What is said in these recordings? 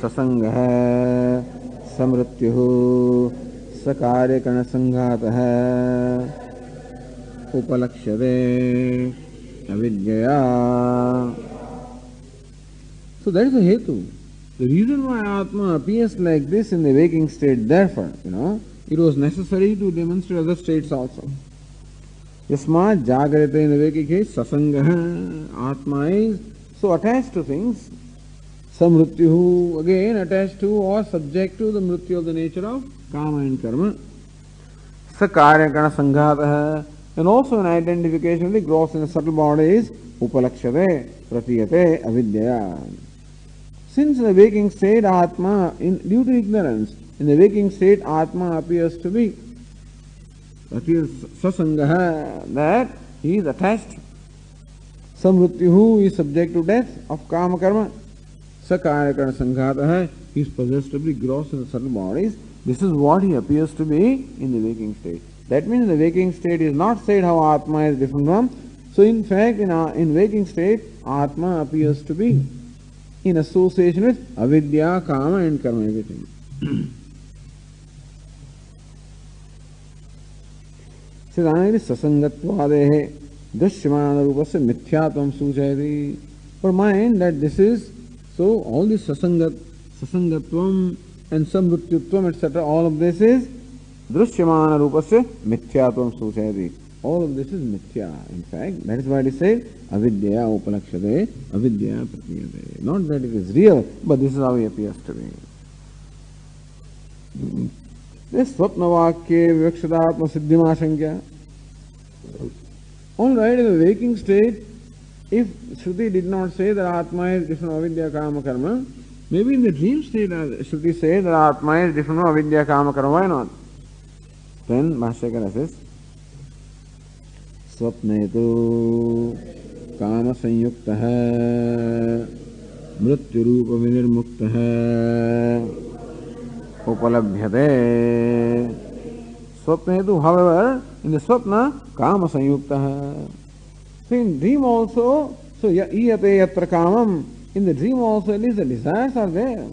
ससंग, समृत्यु सकार्यकण संघात उपलक्ष्य दे सो that is a हेतु द रीजन व्हाई आत्मा appears like this in the waking state therefore you know it was necessary to demonstrate other states also यस्मा जागृते in the waking ससंग आत्मा is so attached to things Samrityu, again attached to or subject to the mrityu of the nature of Kama and Karma. Sakaryakana Sanghata, and also an identification of the gross and subtle bodies, Upalakshate, Pratiyate, Avidya. Since the waking state Atma, in, due to ignorance, in the waking state Atma appears to be that is sasangaha, that he is attached. Samrityuhu is subject to death of kama karma. Sakarakana sanghata, hai, he is possessed of the gross and subtle bodies. This is what he appears to be in the waking state. That means the waking state is not said how Atma is different from. So in fact, in, our, in waking state, Atma appears to be in association with avidya, kama and karma, everything. सिद्धांत ससंगत्वादे दृश्यमान रूप से मिथ्यात्म सूचयति for mind that this is so all this sasangat sasangatvam and samrutyutvam etc all of this is रूप से मिथ्यात्म सूचयति all of this is mithya in fact that is why it is said avidya upalakshate avidya pratiyate not that it is real but this is how he appears to be this swapna vakya vivakshadatma siddhimashankya all right in the waking state if Shruti did not say that Atma is from avidya kama karma maybe in the dream state Shruti said that Atma is from avidya kama karma why not then Bhashyakara says स्वप्ने तो काम संयुक्त है मृत्यु रूप विनिर्मुक्त है उपलभ्यते स्वप्न तो however in the swapna kama संयुक्त है so in dream also so iyate yatra kamam in the dream also at least the desires are there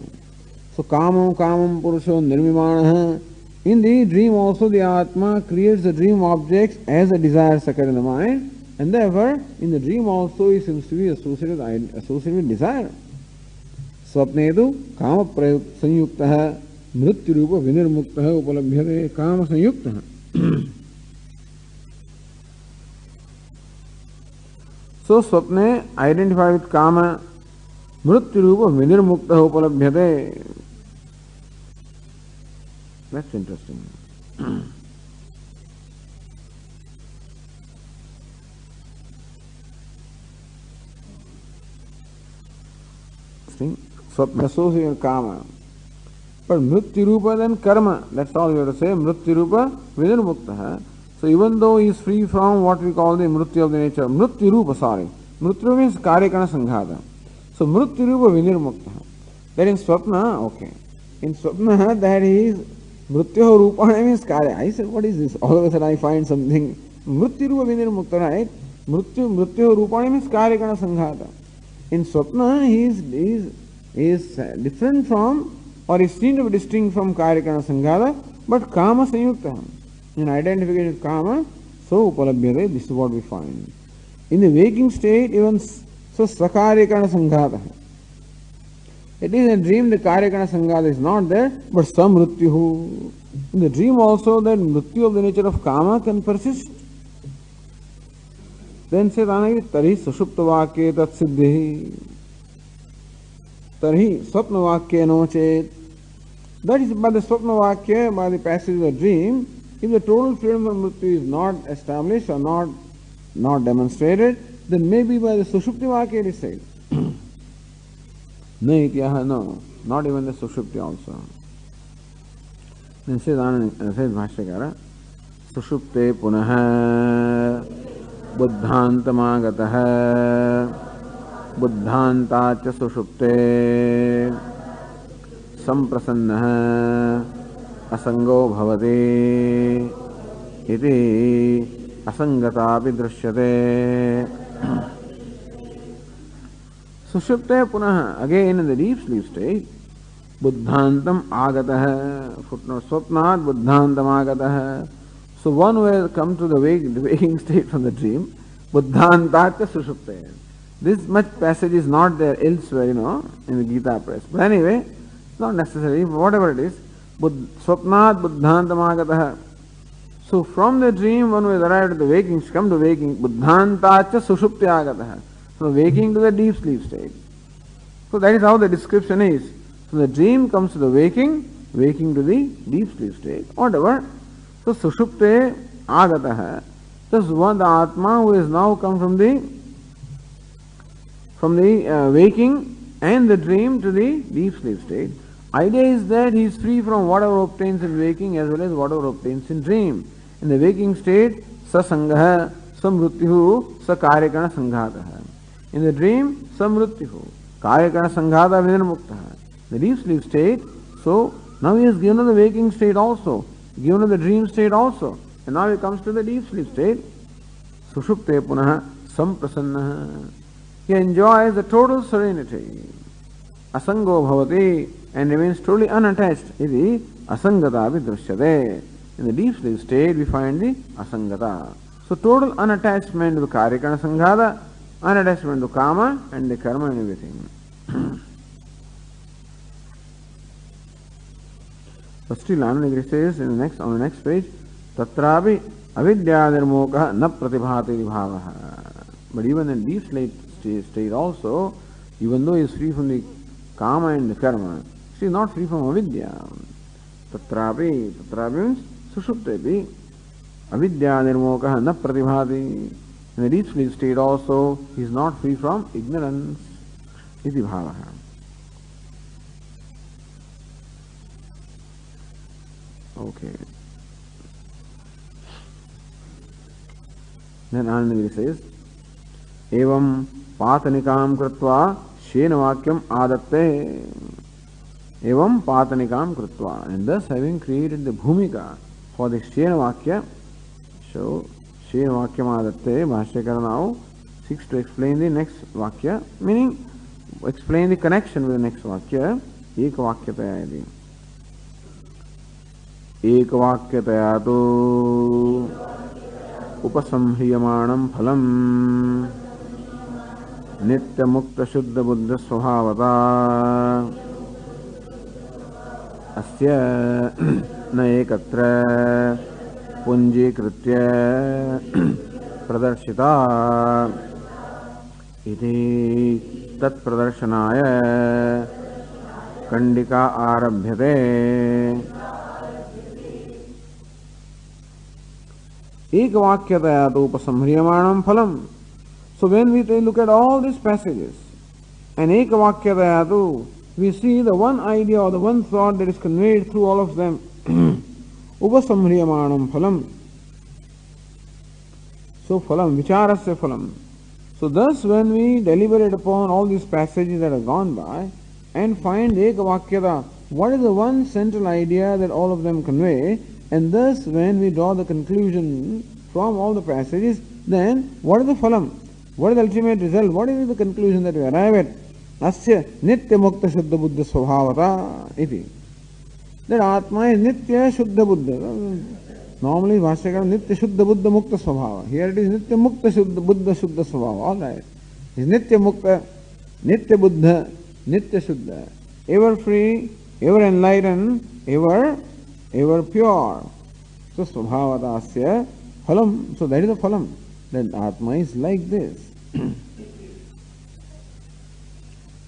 so kamam kamam purusho nirmimana In the dream also the Atma creates the dream objects as the desires occur in the mind and therefore in the dream also he seems to be associated, associated with desire. स्वप्ने तो काम संयुक्त है मृत्यु रूप विनिर्मुक्त है उपलब्ध काम संयुक्त सो स्वप्ने आइडेंटिफाई विथ काम मृत्यु रूप विनिर्मुक्त उपलब्ध दैट्स इंटरेस्टिंग काम। पर मृत्यु रूप कर्म। दैट्स ऑल से मृत्यु रूप विनिर्मुक्त है। So even though he is free from what we call the mrityu of the nature, mrityu rupa, sorry. Mrityu means karyakana sanghata. So mrityu rupa vinirmukta. That in swapna, okay. In swapna, that is Mrityo Rupana means Karya. I said, what is this? All of a sudden I find something. Mrityu Rupa Vinirmukta, right? Mrityu, Mrityo Rupana means Karyakana Sanghata. In Swapna, he is, he is, he is different from, or is seen to be distinct from Karyakana Sanghata, but Kama Sanyukta. In identification with Kama, so Upalabhyate, this is what we find. In the waking state, even so Sakaryakana Sanghata. It is a dream the Karyakana Sangha is not there, but some Mrityu. In the dream also that Mrityu of the nature of Kama can persist. Then says Anagiri, Tari Sushupta Vakya Tat Siddhi. Tari Swapna Vakya No Chet. That is by the Swapna Vakya, by the passage of the dream, if the total freedom from Mrityu is not established or not, not demonstrated, then maybe by the Sushupti Vakya it is said. न इत्याह no not even the सुषुप्ति also निषेध भाष्यकार सुषुप्ते पुनः बुद्धान्तमागत बुद्धान्ता च सुषुप्ते संप्रसन्न असंगो भवति इति असंगता दृश्यते। सुषुप्ते पुनः again the deep sleep state बुद्धांतम आगतः फुटनोट स्वप्नात् बुद्धांतम आगतः। So one way come to the state from the dream बुद्धांतात् सुषुप्ते this much passage is not there elsewhere you know in Gita Press but anyway not necessary it is swapnat buddhantam agataha. So from the dream, one who has arrived at the waking, come to waking, buddhantacha sushupti agataha. From waking to the deep sleep state. So that is how the description is. So the dream comes to the waking, waking to the deep sleep state, whatever. So sushupte agataha. Thus one, the Atma who has now come from the from the uh, waking and the dream to the deep sleep state. Idea is that he is free from whatever obtains in waking as well as whatever obtains in dream. In the waking state, sasangah, samrutyhu, sakaryakana sanghata. In the dream, samrutyhu, karyakana sanghata vidyanmukta. The deep sleep state, so now he has given the waking state also, given the dream state also, and now he comes to the deep sleep state. Sushupte punah samprasanna. He enjoys the total serenity. Bhavati and remains totally unattached. Iti asangata vidrishyate. In the deep sleep state, we find the asangata. So total unattachment to karikana sanghata, unattachment to kama and the karma and everything. but still Anandagiri says in the next on the next page, tatrapi avidya na pratibhati bhavaha. But even in deep sleep state also, even though he is free from karma, he is not free from avidya. Tatrapi, tatrapi means sushuptepi, avidya nirmokaha na pratibhati. In the deep sleep state also, he is not free from ignorance. Iti bhavaha. Okay. Then Anandagiri says, एवं पातनिकाम कृत्वा Shane वाक्यम आदत्ते। एवं पातनिकाम कृत्वा and thus having created the भूमिका for the शेन वाक्य so शेन वाक्यम आदत्ते भाष्यकर now seeks to explain the next वाक्य meaning explain the connection with next वाक्य एक वाक्यतया यदि एक वाक्यतया तो उपसंह्रियमाणं फलम् नित्य मुक्त शुद्ध बुद्ध स्वभावता। अस्य न एकत्र पुञ्जीकृत्य प्रदर्शिता। इति तत्प्रदर्शनाय कंडिका आरभ्यते। एक वाक्यतया तो उपसंह्रियमाणं फलम्। So when we look at all these passages, and Ekavakyadayatu, we see the one idea or the one thought that is conveyed through all of them. Upasamhriyamanam phalam. So phalam, vicharasya phalam. So thus when we deliberate upon all these passages that have gone by and find Ekavakyada, what is the one central idea that all of them convey, and thus when we draw the conclusion from all the passages, then what is the phalam? What is the ultimate result? What is the conclusion that we arrive at? Asya nitya mukta shuddha buddha svabhavata iti. That Atma is nitya shuddha buddha. Normally Bhashyakara nitya shuddha buddha mukta svabhava. Here it is nitya mukta shuddha buddha shuddha svabhava. All right. Is nitya mukta, nitya buddha, nitya shuddha. Ever free, ever enlightened, ever, ever pure. So svabhavata asya phalam. So that is the phalam That Atma is like this.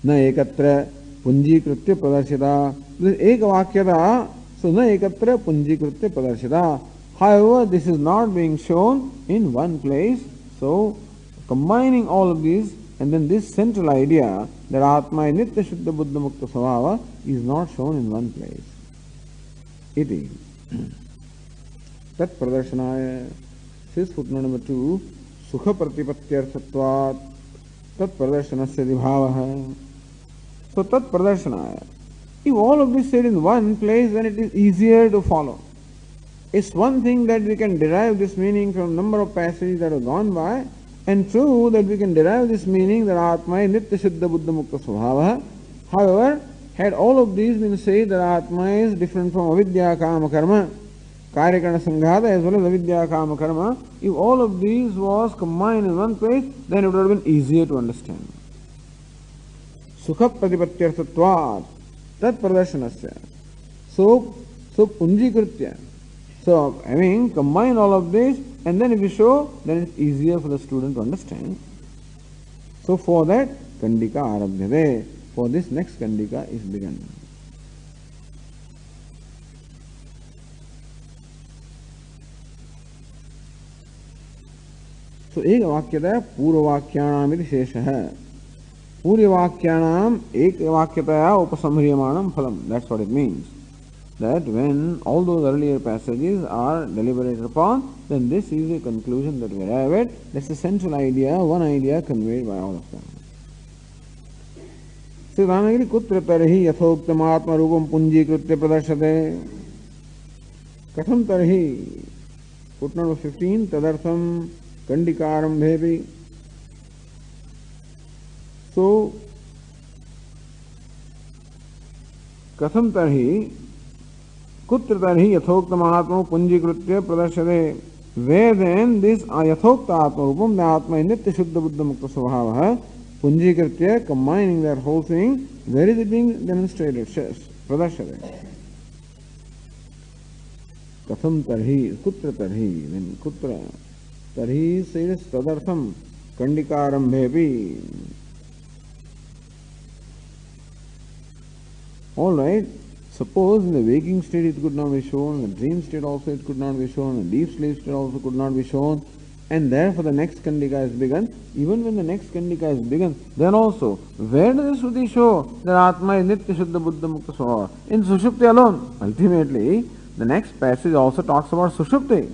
न एकत्र पुंजीकृत्य प्रदर्शिता एक वाक्यता so न एकत्र पुंजीकृत्य प्रदर्शिता however this is not being shown in one place so combining all of these and then this central idea that atma is nitya shuddha buddha mukta svabhava is not shown in one place iti tat pradarshanaaya says footnote number 2 सुख प्रतिपत्त्यर्थत्वात् तत्प्रदर्शनस्य विभावः। So तत्प्रदर्शनाय इ all of this said in one place then it is easier to follow it's one thing that we can derive this meaning from number of passage that have gone by and true that we can derive this meaning that आत्मा is नित्य शुद्ध बुद्ध मुक्त स्वभाव however had all of this been said that आत्मा is different from अविद्या काम कर्म karyakana sanghata as well as avidya kama karma, if all of these was combined in one place, then it would have been easier to understand. Sukha pratipatyarthatvat tat pradarsanasya. So, so punjikritya. So, having combine all of this and then if you show, then it's easier for the student to understand. So for that, Kandika Arabhyade. For this next Kandika is begun. तो एक वाक्यतः पूर्व वाक्याणाम शेष है पूर्व वाक्याणाम एक वाक्यतया उपसंह्रियमाणम फलम that's what it means that when all those earlier passages are deliberated upon, then this is a conclusion that we arrive at. That's the central idea, one idea conveyed by all of them. श्रीरामगिरी कुत्र तर्हि यथोक्तमात्म रूपम पुंजीकृत्य प्रदर्शते कथम तर्हि foot number fifteen तदर्थम कंडिकारंभे भी। तो सो कथम तरही, कुत्र तरही यथोक्त महात्म पुंजीकृत प्रदर्शन वेद एन दिस यथोक्त आत्मरूप न आत्म नित्य शुद्ध बुद्ध मुक्त स्वभाव पुंजीकृत combining their whole thing where is being demonstrated प्रदर्शन कथम तरही, कुत्र तरही कुत्र Tarhi says tadartham. All right. Suppose in the waking state it could not be shown, in the dream state also it could not be shown, in the deep sleep state also could not be shown. and therefore the next Kandika is begun. Even when the next Kandika is begun, then also, where does the Shruti show that Atma is Nitya Shuddha Buddha Mukta Swara? In Sushupti alone. Ultimately, the next passage also talks about Sushupti.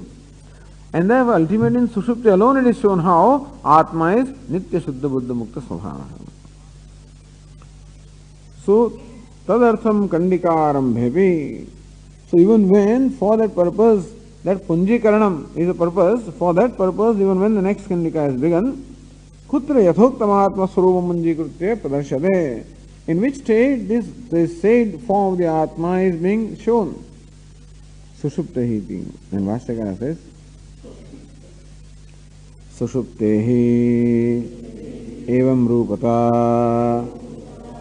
And therefore, ultimately in Sushupti alone it is shown how Atma is Nitya Shuddha Buddha Mukta Swara. So, tadartham kandikaarambhevi. So even when for that purpose that Punjikaranam is a purpose. For that purpose, even when the next Kandika is begun, Kutra Yathottamatma Swarupam Punjikritya Pradarshade. In which state this, this said form of the Atma is being shown. Sushupta Hiti. And Vastakara says, सुषुप्ते एवं रूपता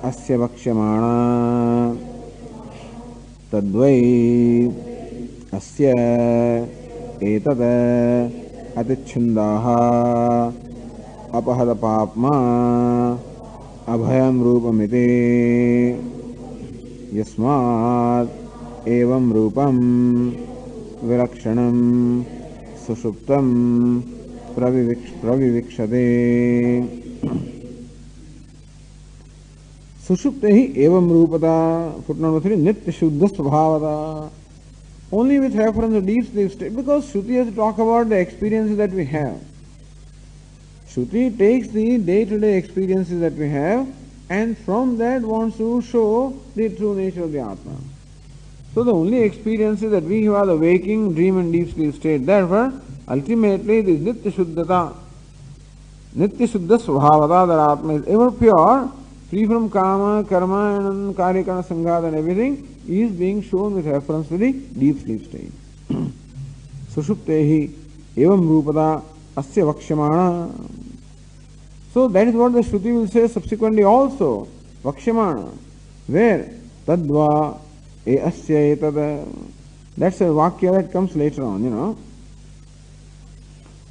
अस्य वक्ष्यमाणा तद्वै अस्य एतद अतिच्छिन्दाः। अपहदपाप्मा अभयं रूपमिति। यस्मात् एवं रूपं विलक्षणं सुषुप्तं प्रविविक्ष प्रविविक्षते सुषुप्त ही एवं रूपता footnote three नित्य शुद्ध स्वभावता only with reference to deep sleep state because Shruti has to talk about the experiences that we have. Shruti takes the day-to-day experiences that we have and from that wants to show the true nature of the Atma. So the only experiences that we have are the waking, dream and deep sleep state. Therefore, ultimately this Nitya Shuddhata, Nitya Shuddha Svabhavata, that Atma is ever pure, free from karma, karma and karyakana sanghata and everything, is being shown with reference to the deep sleep state. Sushupte hi evam rupada asya vakshamana. So that is what the Shruti will say subsequently also. Vakshamana. Where? Tadva asya etada. That's a vakya that comes later on, you know.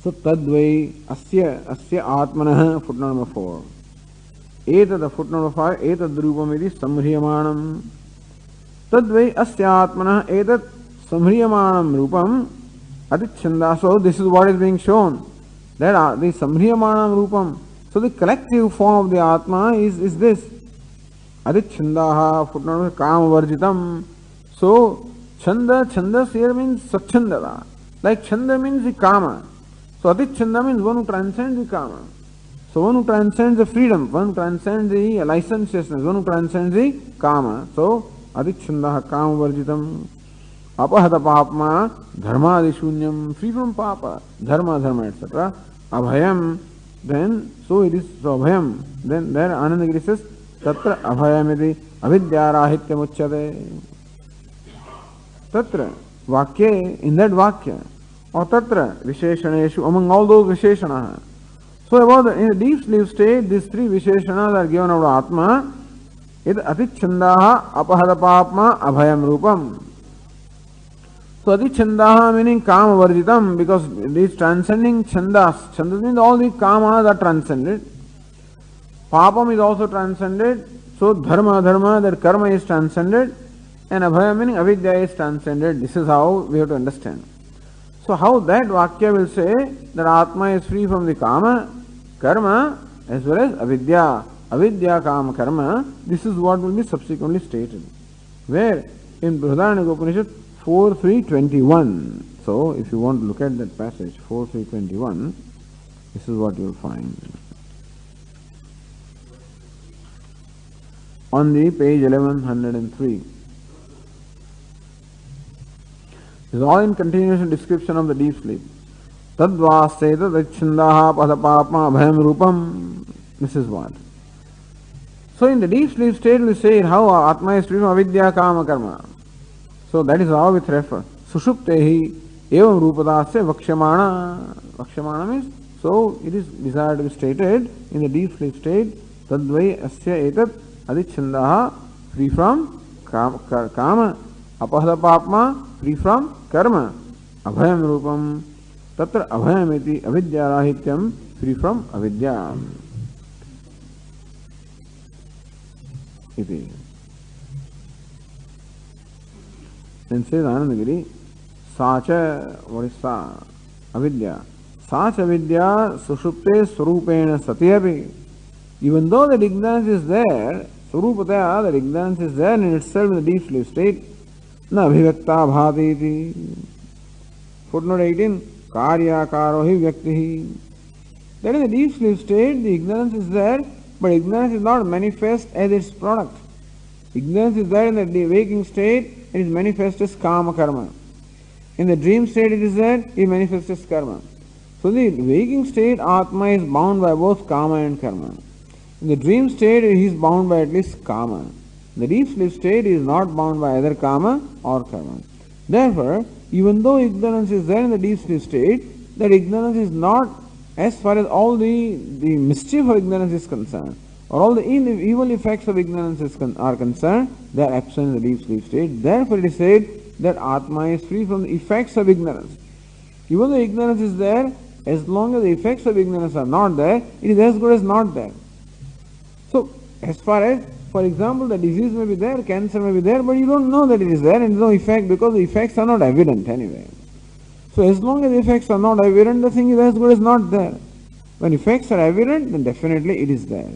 So tadvai asya asya atmanah footnote number four. एतद number five एतद रूपमिति संह्रियमाणम् तद्वै अस्यात्मनः एतत् संह्रियमाणं रूपम् अतिच्छन्दा so this is what is being shown that uh, the samhriyamanam rupam so the collective form of the atma is is अरिच्छिंदा footnote में काम वर्जितम। सो छंद छंद मीन्स स्वच्छंद लाइक छंद मीन्स काम। सो अरिच्छंद मीन्स वन ट्रांसेंड ई काम। So one transcend the freedom one transcend the licentiousness one transcend the काम। सो अरिच्छिंद काम वर्जितम। अपहत पापमा धर्मादि शून्यम फ्री फ्रॉम पाप, धर्म धर्म etcetera अभयम। Then so it is so अभयम। Then there आनंद ग्रीसेस Avidyarahityam uchyate. Tatra, vakya, in that vakya, or tatra, visheshaneshu, among all those visheshana. So about the, in the deep sleep state, these three visheshanas are given out of Atma. It atichanda apahadapapma abhayam rupam. So atichanda meaning kama varjitam because these transcending chandas, chandas means all the kamas are transcended. Papam is also transcended. So dharma, dharma, that karma is transcended. And abhaya meaning avidya is transcended. This is how we have to understand. So how that Vakya will say that Atma is free from the Kama, karma as well as avidya. Avidya, kama, karma. This is what will be subsequently stated. Where in Brihadaranyaka Upanishad 4.3.21. So if you want to look at that passage 4.3.21, this is what you will find. on the page 1103. This is all in continuation description of the deep sleep. Tadvasetatachindaha padapapma abhayam rupam. This is what. So in the deep sleep state we say how Atma is stream avidya kama karma. So that is how it refers. Sushuptehi evam rupadasya vakshamana. Vakshamana means so it is desired to be stated in the deep sleep state tadvai asya etat अभी छंद free from काम अपहल पापमा free from कर्म अभयम रूपम तत्र अभयमिति अविद्या free from अविद्या इति साच अविद्या साच अविद्या सुषुप्ते स्वरूपेण सती अभी even though that ignorance is there surupataya that ignorance is there in itself in the deep sleep state na abhivyakta bhati iti footnote 18 Karyakaro hi vyakti. That in the deep sleep state, the ignorance is there, but ignorance is not manifest as its product. Ignorance is there in the waking state, it is manifest as kama karma. In the dream state, it is there, it manifests as karma. So the waking state, Atma is bound by both kama and karma. In the dream state, he is bound by at least kama. The deep sleep state is not bound by either karma or karma. Therefore, even though ignorance is there in the deep sleep state, that ignorance is not as far as all the, the mischief of ignorance is concerned, or all the evil effects of ignorance is con- are concerned, they are absent in the deep sleep state. Therefore, it is said that Atma is free from the effects of ignorance. Even though ignorance is there, as long as the effects of ignorance are not there, it is as good as not there. As far as for example, the disease may be there, cancer may be there, but you don't know that it is there and no effect because the effects are not evident anyway. So as long as the effects are not evident, the thing is as good as not there. When effects are evident, then definitely it is there.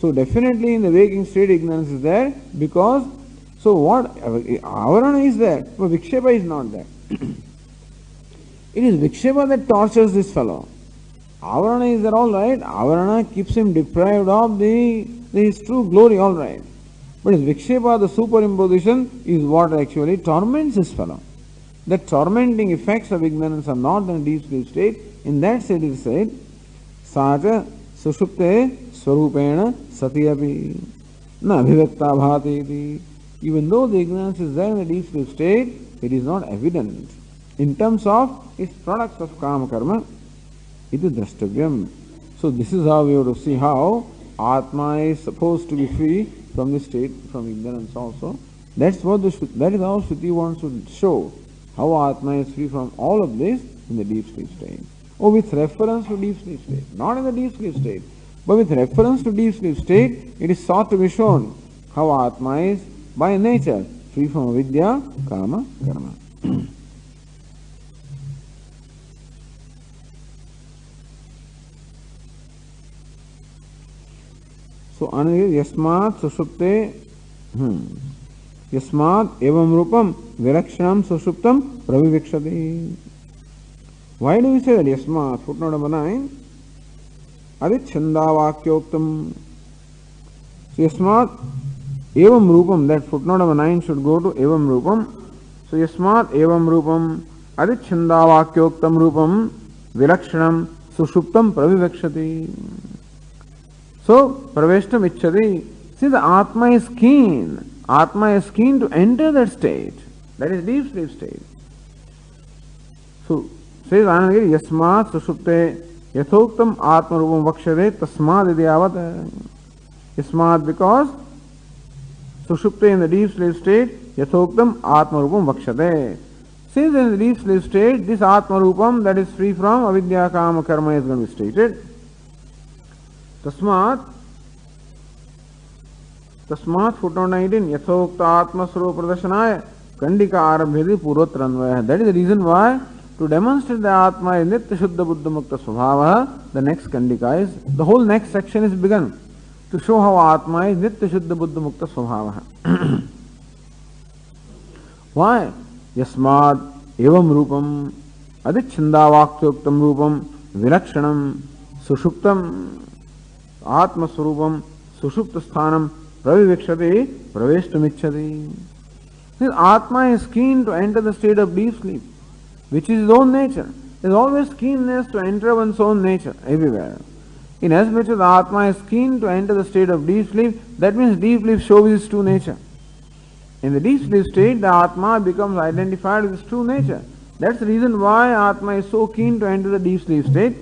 So definitely in the waking state ignorance is there because so what avarana is there, but vikshepa is not there. it is vikshepa that tortures this fellow. Avarana is there all right. Avarana keeps him deprived of the, the his true glory all right. But his vikshepa, the superimposition, is what actually torments this fellow. The tormenting effects of ignorance are not in a deep sleep state. In that state it is said, Saja sushupte swarupena satiyapi na abhivekta bhati Even though the ignorance is there in the deep sleep state, it is not evident in terms of its products of kama karma. It is drashtavyam. So this is how we have to see how Atma is supposed to be free from this state, from ignorance also. That's what the that is how Shruti wants to show how Atma is free from all of this in the deep sleep state. Or with reference to deep sleep state. Not in the deep sleep state, but with reference to deep sleep state, it is sought to be shown how Atma is by nature free from vidya, karma, karma. Susupte hmm. yasmat evam rupam virakshanam susuptam pravivikshati. Why do we say that yasmat? Footnote number 9. Adichandavakyoktam. So yasmat evam rupam, that footnote number 9 should go to evam rupam. So yasmat evam rupam adichandavakyoktam rupam vilakshanam sushuptam pravivikshati. So, praveshtam ichchati. See, the Atma is keen. Atma is keen to enter that state. That is deep sleep state. So, says Anandagiri, yasmat sushupte यथोक्तम आत्म रूपम वक्षते तस्माद यदि आवत यस्मात because सुषुप्त in the deep sleep state यथोक्तम आत्म रूपम वक्षते since in the deep sleep state this atma rupam that is free from avidya kama karma is going to be stated तस्मात् तस्मात् फ़ोटो नाइटीन यथोक्त आत्मस्वरूप प्रदर्शनाय कंडिका आरंभ यदि पूर्वोत्तर अन्वय है that is the reason why to demonstrate the आत्मा इज़ नित्य शुद्ध बुद्ध मुक्त स्वभाव द नेक्स्ट कंडिका is the whole next section is begun to show how आत्मा इज़ नित्य शुद्ध बुद्ध मुक्त स्वभाव वाई यस्मात् एवं रूपम अधिच्छिन्दावाक्योक्तम रूपम विलक्षणम सुषुप्तम swarupam sushupta sthanam pravivikshati praveshtumichati. This Atma is keen to enter the state of deep sleep. which is his own nature. There is always keenness to enter one's own nature everywhere. Inasmuch as as the Atma is keen to enter the state of deep sleep, that means deep sleep shows his true nature. In the deep sleep state, the Atma becomes identified with his true nature. That's the reason why Atma is so keen to enter the deep sleep state.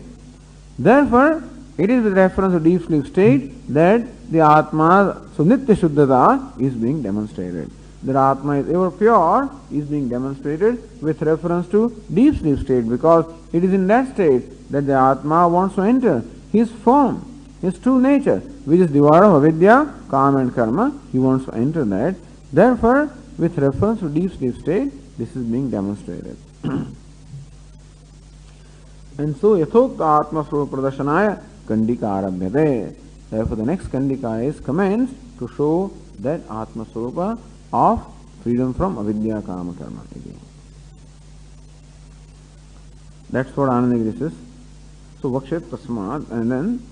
Therefore, it is with reference to deep sleep state that the Atma, so Shuddhata, is being demonstrated that Atma is ever pure is being demonstrated with reference to deep sleep state because it is in that state that the Atma wants to enter his form, his true nature, which is devoid of avidya, karma and karma. He wants to enter that. Therefore, with reference to deep sleep state, this is being demonstrated. and so, yathokta atma swarupa pradarsanaya kandika is commenced to show that atma swarupa of freedom from avidya kama karma again. That's what Anandagiri says. So vakshet tasmat and then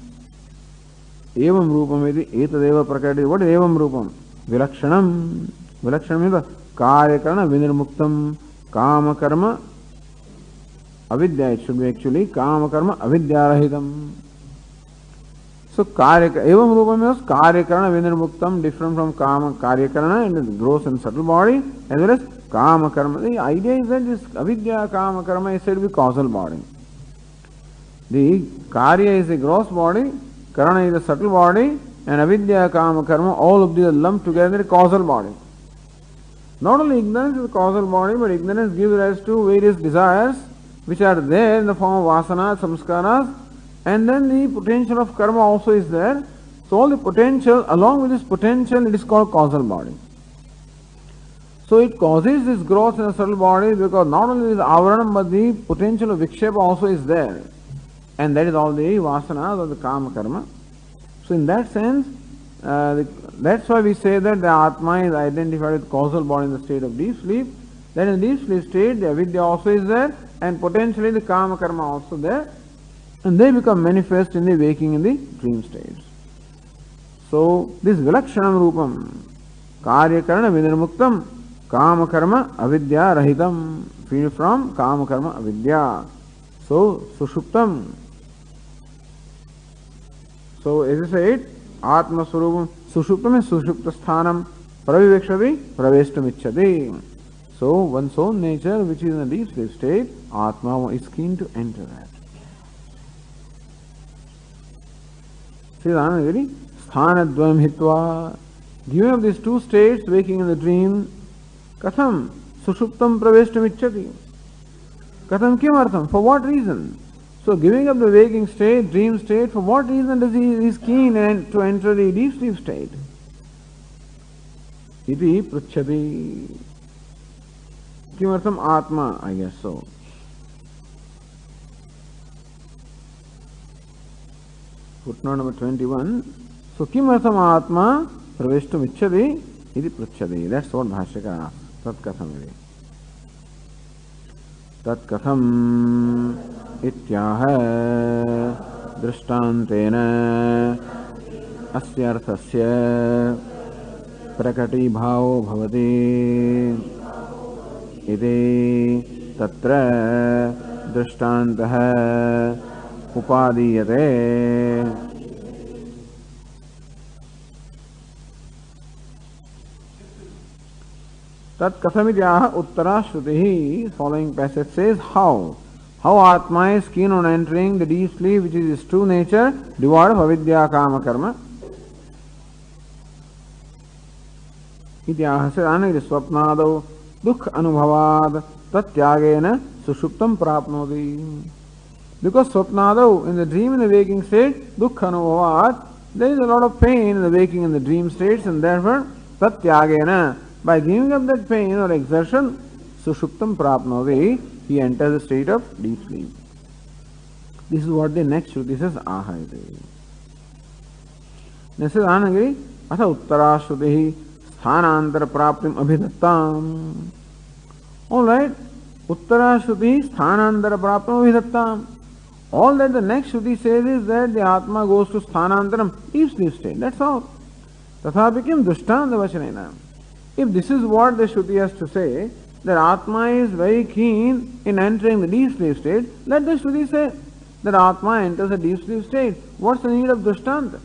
evam rupam iti etadeva prakati. What is evam rupam? Vilakshanam. Vilakshanam is the karyakarana vinirmuktam kama karma avidya. It should be actually kama karma avidyarahitam. So karya evam rupa means karyakarana vinirmuktam different from kama karyakarana and gross and subtle body as well as kama karma. The idea is that this avidya kama karma is said to be causal body. The karya is a gross body, karana is a subtle body and avidya kama karma all of these are lumped together in causal body. Not only ignorance is causal body but ignorance gives rise to various desires which are there in the form of vasana, samskaras and then the potential of karma also is there. So all the potential, along with this potential, it is called causal body. So it causes this growth in a subtle body because not only the avaranam but the potential of vikshepa also is there. And that is all the vasanas or the kama karma. So in that sense, uh, the, that's why we say that the Atma is identified with causal body in the state of deep sleep. Then in deep sleep state, the avidya also is there and potentially the kama karma also there and they become manifest in the waking in the dream states. So this Vilakshanam Rupam, Karya Karana Vinirmuktam, Kama Karma Avidya Rahitam, free from Kama Karma Avidya. So Sushuptam. So as I said, Atma Surupam, Sushuptam is Sushupta Sthanam, Pravivekshati, Praveshtam. So one's own nature, which is in a deep sleep state, Atma is keen to enter that. Sridhanagiri, sthanadvayam hitva. Given of these two states, waking in the dream, katham sushuptam praveshtam ichchati. Katham kim artham? For what reason? So giving up the waking state, dream state, for what reason does he is keen and to enter the deep sleep state? Iti pruchati. Kimartham atma, I guess so. Footnote number 21 so किमर्थम आत्मा प्रवेष्टुम इच्छति इति पृच्छति that's what भाष्यकार तत्कथम इति तत्कथम इत्याह दृष्टान्तेन अस्य अर्थस्य प्रकटीभावो भवति इति तत्र दृष्टान्तः उपादीय तत्कथमित आह उत्तरा श्रुति ही following passage says how how आत्मा is keen on entering the deep sleep which is true nature डिवॉर्ड अविद्या काम कर्म इतिहास स्वप्नाद दुख अनुभवाद तत्यागेन सुषुप्तम प्राप्त because swapnadau in the dream and the waking state dukha anubhavat there is a lot of pain in the waking and the dream states and therefore tatyagena by giving up that pain or exertion sushuptam prapnoti he enters the state of deep sleep this is what the next shruti says ahayate next is anagiri अथ उत्तरा श्रुति स्थानांतर प्राप्ति अभिदत्ताम all right उत्तरा श्रुति स्थानांतर प्राप्ति अभिदत्ताम All that the next Shruti says is that the Atma goes to Sthanantaram, deep sleep state. That's all. Tathapikim Dushtandavachanena. If this is what the Shruti has to say, that Atma is very keen in entering the deep sleep state, let the Shruti say that Atma enters a deep sleep state. What's the need of Dushtanta?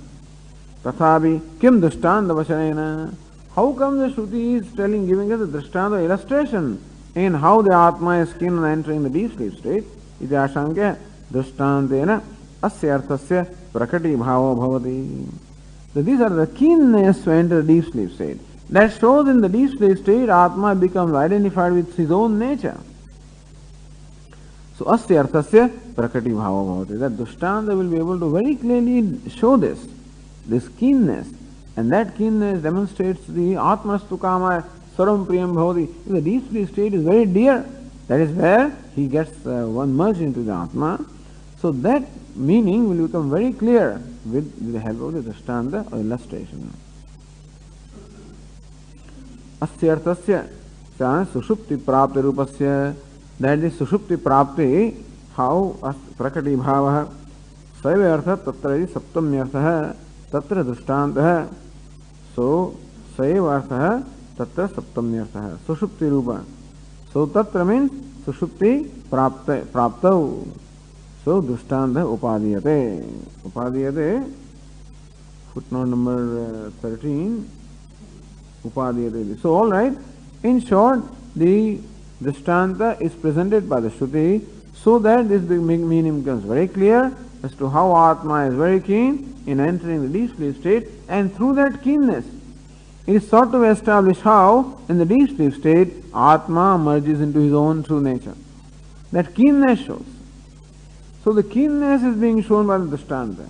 Tathapi Kim Dushtandavachanena. How come the Shruti is telling, giving us a Drishtanta illustration in how the Atma is keen on entering the deep sleep state? Iti ashankya. दृष्टान्तेन अस्य अर्थस्य प्रकटीभावो भवति are the keenness to enter the deep sleep state. That shows in the deep sleep state, Atma becomes identified with his own nature. So asya arthasya prakati bhava bhavati. That Dushtanta will be able to very clearly show this, this keenness. And that keenness demonstrates the Atmastu kama saram priyam bhavati. The deep state is very dear. That is where he gets uh, one merged into the Atma. So that meaning will become very clear with, with the help of the Drishtanta or illustration. अस्यर्थस्य सुषुप्ति प्राप्ति रूपस्य that is सुषुप्ति प्राप्ति how प्रकटीभाव सैव अर्थ तत्र यदि सप्तम्यर्थः तत्र दृष्टान्तः सो सैव अर्थः तत्र सप्तम्यर्थः सुषुप्ति रूप सो तत्र मीन्स सुषुप्ति प्राप्त प्राप्त। सो दृष्टांत उपादीयते। उपादीयते footnote number thirteen उपादीयते so all right in short the दृष्टांत is presented by the Shruti so that this meaning becomes very clear as to how आत्मा is very keen in entering the deep state and through that keenness is sought to establish how in the deep sleep state Atma merges into his own true nature. That keenness shows. So the keenness is being shown by the Drishtanta.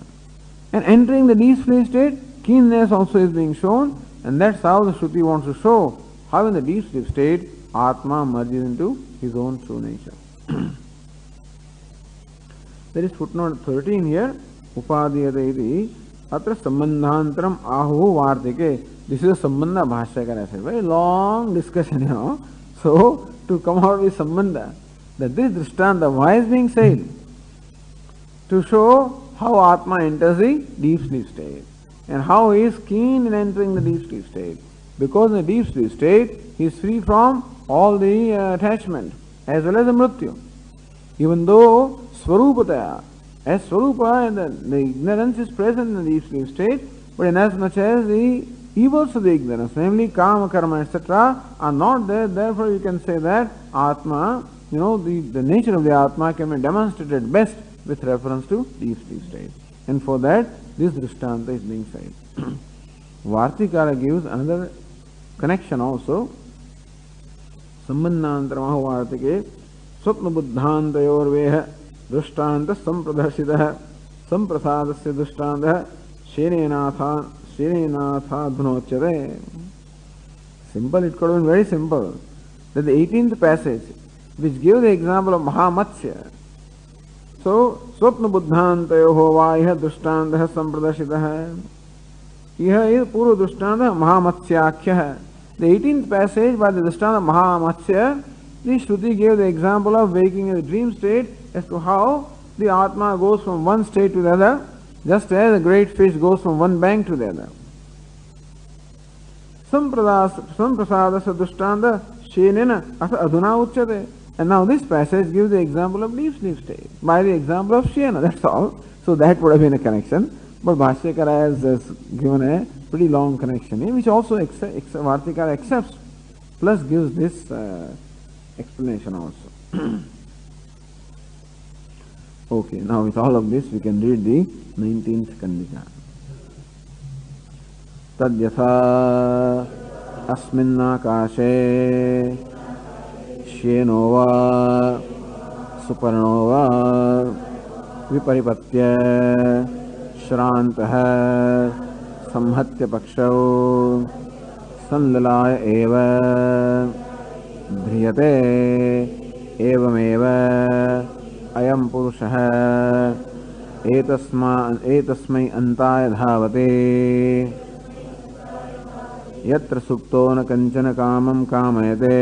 And entering the deep sleep state, keenness also is being shown, and that's how the Shruti wants to show how in the deep sleep state Atma merges into his own true nature. there is footnote 13 here, Upadiyate iti, अत्र संबंधांतरम आहु वार्तिके। This is संबंध भाष्य कर ऐसे very long discussion है ना so to come out with संबंध the this दृष्टांत the wise being said to show how आत्मा enters the deep sleep state and how he is keen in entering the deep sleep state because in deep sleep state he is free from all the attachment as well as मृत्यु even though स्वरूपतया as Swarupa and the, the ignorance is present in the sleep state, but in as the evils of the ignorance, namely kama, karma, etc., are not there, therefore you can say that Atma, you know, the, the nature of the Atma can be demonstrated best with reference to deep sleep state. And for that, this Drishtanta is being said. Vartikara gives another connection also. संबंधांतरमः वार्तिके स्वप्न बुद्धांतयोर्वेह दृष्टांत संप्रदर्शित है संप्रसाद से दृष्टांत है श्रीनाथा श्रीनाथा धुनोच्यते simple it could very simple the passage which give the example of महामत्स्य so स्वप्न बुद्धांतयोः वायः दृष्टांतः संप्रदर्शितः यह इस पूर्व दृष्टांत महामत्स्याख्य है द पैसेज बाय द दृष्टांत महामत्स्य श्रुति give the example of waking dream state as to how the Atma goes from one state to the other, just as a great fish goes from one bank to the other. Samprasadasa shenena asa aduna uchyate. And now this passage gives the example of deep sleep state by the example of shena, that's all. So that would have been a connection. But Bhashyakara has, has given a pretty long connection which also accept, Vartikara accepts, plus gives this uh, explanation also. okay, now with all of this we can read the 19th Kandika. तद्यथा अस्मिन्नाकाशे श्येनो वा सुपर्णो वा विपरिपत्य श्रान्तः संहत्य पक्षौ संललाय एव ध्रियते एवमेव अयं पुरुषः एतस्मा एतस्मै अन्ताय धावते यत्र सुप्तो न कञ्चन कामं कामयते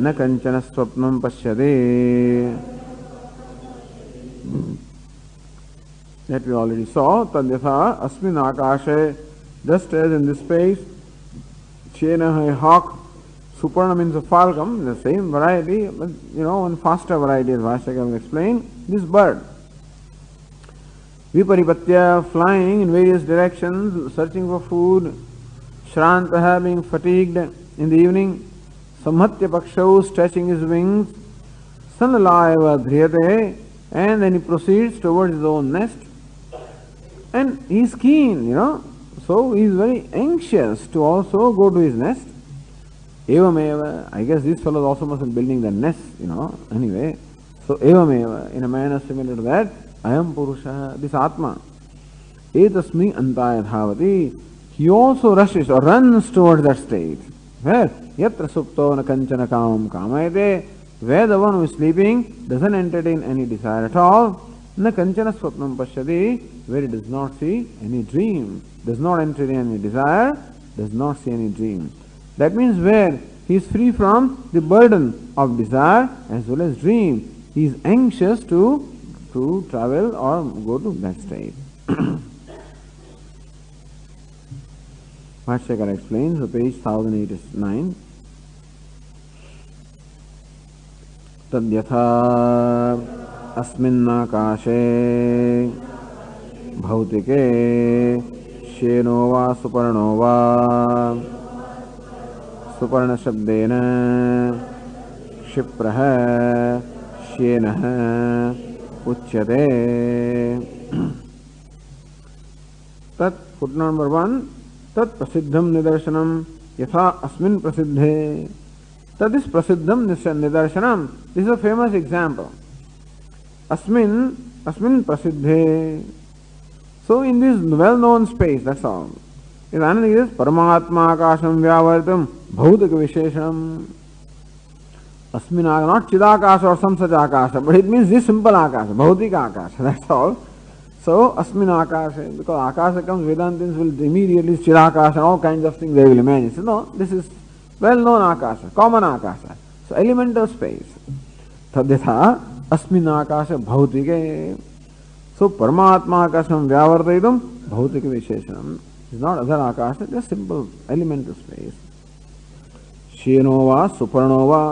न कञ्चन स्वप्नं पश्यति that we already saw tadyatha asmin akashe just as in this space chena a hawk suparna means a falcon the same variety but you know one faster variety as Vashaka will explain this bird viparipatya flying in various directions searching for food shrantaha being fatigued in the evening Samhatya Pakshau stretching his wings, Sanalaiva Dhriyate, and then he proceeds towards his own nest. And he is keen, you know, so he is very anxious to also go to his nest. Evameva, I guess these fellows also must be building their nest, you know, anyway. So Evameva, in a manner similar to that, I am Purusha, this Atma. Etasmi Antaya Dhavati, he also rushes or runs towards that state. Where? Yatra supto na kanchana kam kamayate. Where the one who is sleeping doesn't entertain any desire at all. Na kanchana swapnam pashyati. Where he does not see any dream. Does not entertain any desire. Does not see any dream. That means where he is free from the burden of desire as well as dream. He is anxious to, to travel or go to that state. Bhashyakar explains, on page 1089. तद्यथा अस्मिन्नाकाशे भौतिके श्येनो वा सुपर्णो वा सुपर्णशब्देन क्षिप्रः, श्येनः, उच्यते। तत् foot number one तत्प्रसिद्धम निदर्शनम यथा अस्मिन् प्रसिद्धे। तद इस प्रसिद्धम निदर्शनम दिस अ फ़ेमस एग्ज़ाम्पल अस्मिन् अस्मिन् प्रसिद्धे। So in this well known space that's all is परमात्मा आकाशम व्यावर्तम। भौतिक विशेषण अस्मिन आग नॉट चिदाकाश और समसज आकाश। But it means this simple आकाश, भौतिक आकाश दैट्स ऑल सो अस्मिन आकाश है बिकॉज़ आकाश come Vedanta will immediately चिदाकाश and all kind of things they will imagine no this is well known Akash common आकाश. है सो एलिमेंट ऑफ़ स्पेस तद्यथा अस्मिन आकाश भौतिक। सो परमात्मा आकाश हम व्यावर्तितम भौतिक विशेषण is not other Akash just simple element of space Shenova, Suparnova.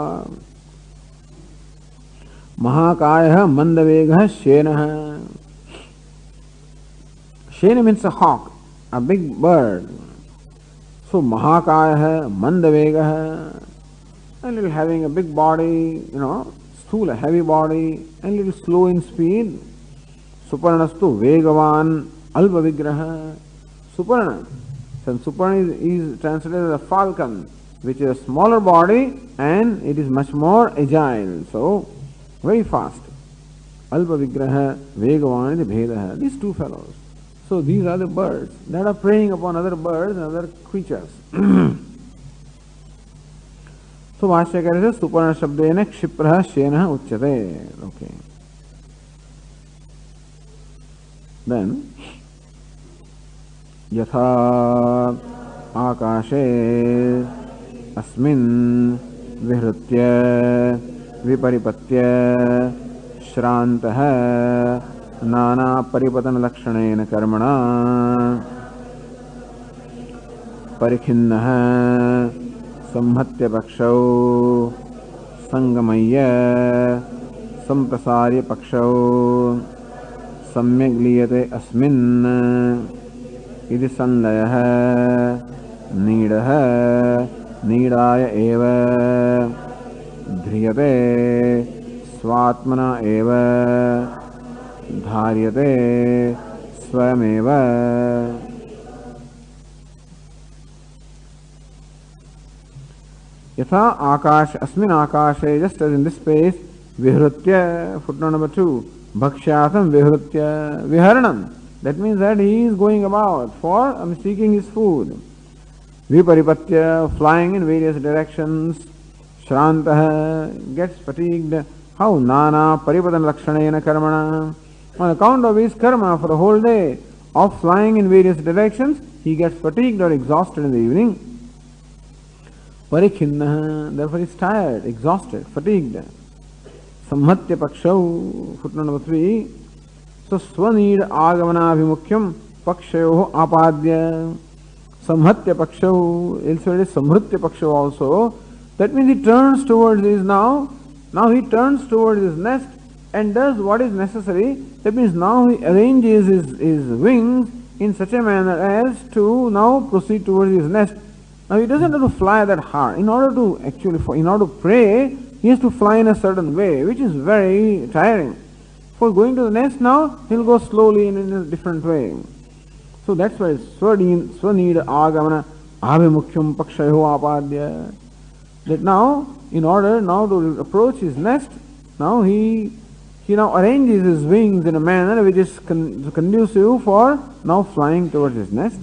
महाकाय मंदवेग शेन. So Mahakaya hai, Mandavega hai, a little having a big body, you know, stool, a heavy body, and little slow in speed. Suparnastu Vegavan Alba Vigraha. Suparna. So Suparna is, is translated as a falcon, which is a smaller body and it is much more agile. So, very fast. Alba Vigraha, Vegavan is the Bhedaha. These two fellows. So these are the birds that are preying upon other birds and other creatures. so भाष्यकार से सुपर्ण शब्देन क्षिप्र शेन उच्यते okay then यथा आकाशे अस्मिन् विहृत्य, विपरिपत्य, श्रान्तः नाना परिपतन लक्षणेन कर्मणा। परिखिन्न संहत्य पक्षौ संगमय्य संप्रसार्य पक्षौ सम्यक् लीयते अस्मिन्, इति संलयः, नीडः नीडाय एव। ध्रियते स्वात्मना एव। धार्यते स्वयमेव। यथा आकाश अस्मिन् आकाशे जस्ट इन दिस स्पेस विहृत्य फुटनोट नंबर टू भक्ष्यार्थम विहृत्य विहरणम that means that he is going about for um, seeking his food. Viparipattya flying in various directions shrantah gets fatigued how nana paripadan lakshanena karmana on account of his karma for the whole day of flying in various directions he gets fatigued or exhausted in the evening Parikhinna, therefore he is tired, exhausted, fatigued. Samhatya pakshau, footnote number three. So swanid agamanavimukyam pakshayo apadya. Samhatya pakshau, elsewhere it is samhritya pakshau also. That means he turns towards his now, now he turns towards his nest and does what is necessary. That means now he arranges his, his wings in such a manner as to now proceed towards his nest. Now he doesn't have to fly that hard. In order to actually, in order to pray, he has to fly in a certain way, which is very tiring. For going to the nest now, he'll go slowly in a different way. So that's why swanid agamana abhimukyam pakshayo apadya. That now, in order now to approach his nest, now he he now arranges his wings in a manner which is con- conducive for now flying towards his nest.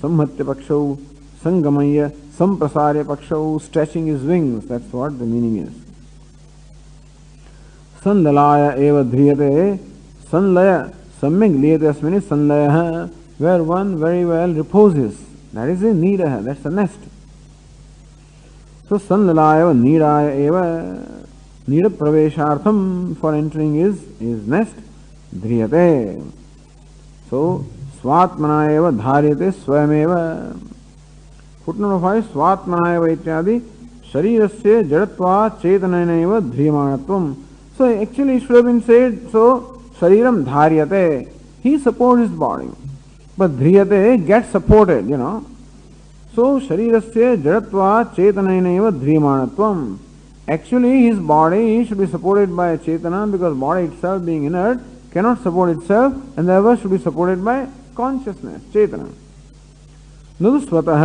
Samhatya pakshav Sangamaya, Samprasarya Pakshau, stretching his wings. That's what the meaning is. Sandalaya eva dhriyate, Sanlaya, सम्यक लियत संदय where one very well reposes that is a need that's a nest so संलाय नीडाय एव नीड प्रवेशार्थम for entering is is nest ध्रियते। So स्वात्मना एव धार्यते स्वयमेव। फुट नंबर फाइव स्वात्मना एव इत्यादि शरीर से जड़वा चेतन एव so actually should been said so शरीरम धार्यते he support is body but ध्रियते get supported you know so शरीर से जड़वा चेतन ध्रियमाण actually his body should be supported by Chetna because body itself being inert cannot support itself and ever should be supported by consciousness चेतना स्वतः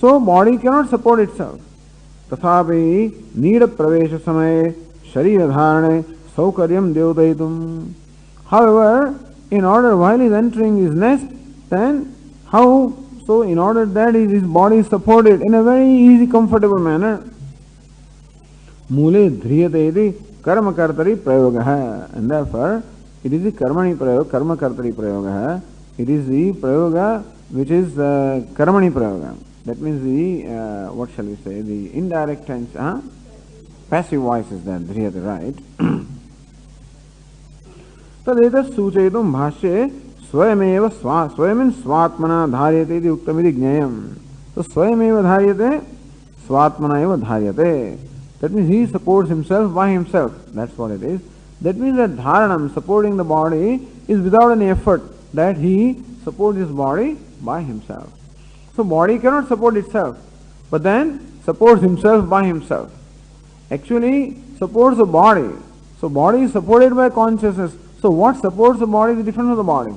so body cannot support itself तथा नीड प्रवेश समय शरीर धारण सौकर्य द्योतयितुम however in order while he is entering his nest then how so in order that his body is supported in a very easy comfortable manner कर्म कर्तरी प्रयोग है and therefore it is the प्रयोग कर्म कर्तरी प्रयोग है it is the प्रयोग which is uh, karmani prayoga. That means the, uh, what shall we say, the indirect tense, huh? passive voice is that, dhriyate, right? तदेत सूचय भाष्ये स्वयम स्वा स्वयं स्वात्म धार्यते उत्तम ज्ञेय तो स्वयम धार्यते, स्वात्मना धार्यते। That mean he supports himself by himself that's what it is that mean that धारणम supporting the body is without an effort that he support is body by himself so body cannot support itself but then support himself by himself actually supports a body so body is supported by consciousness So what supports the body is different from the body.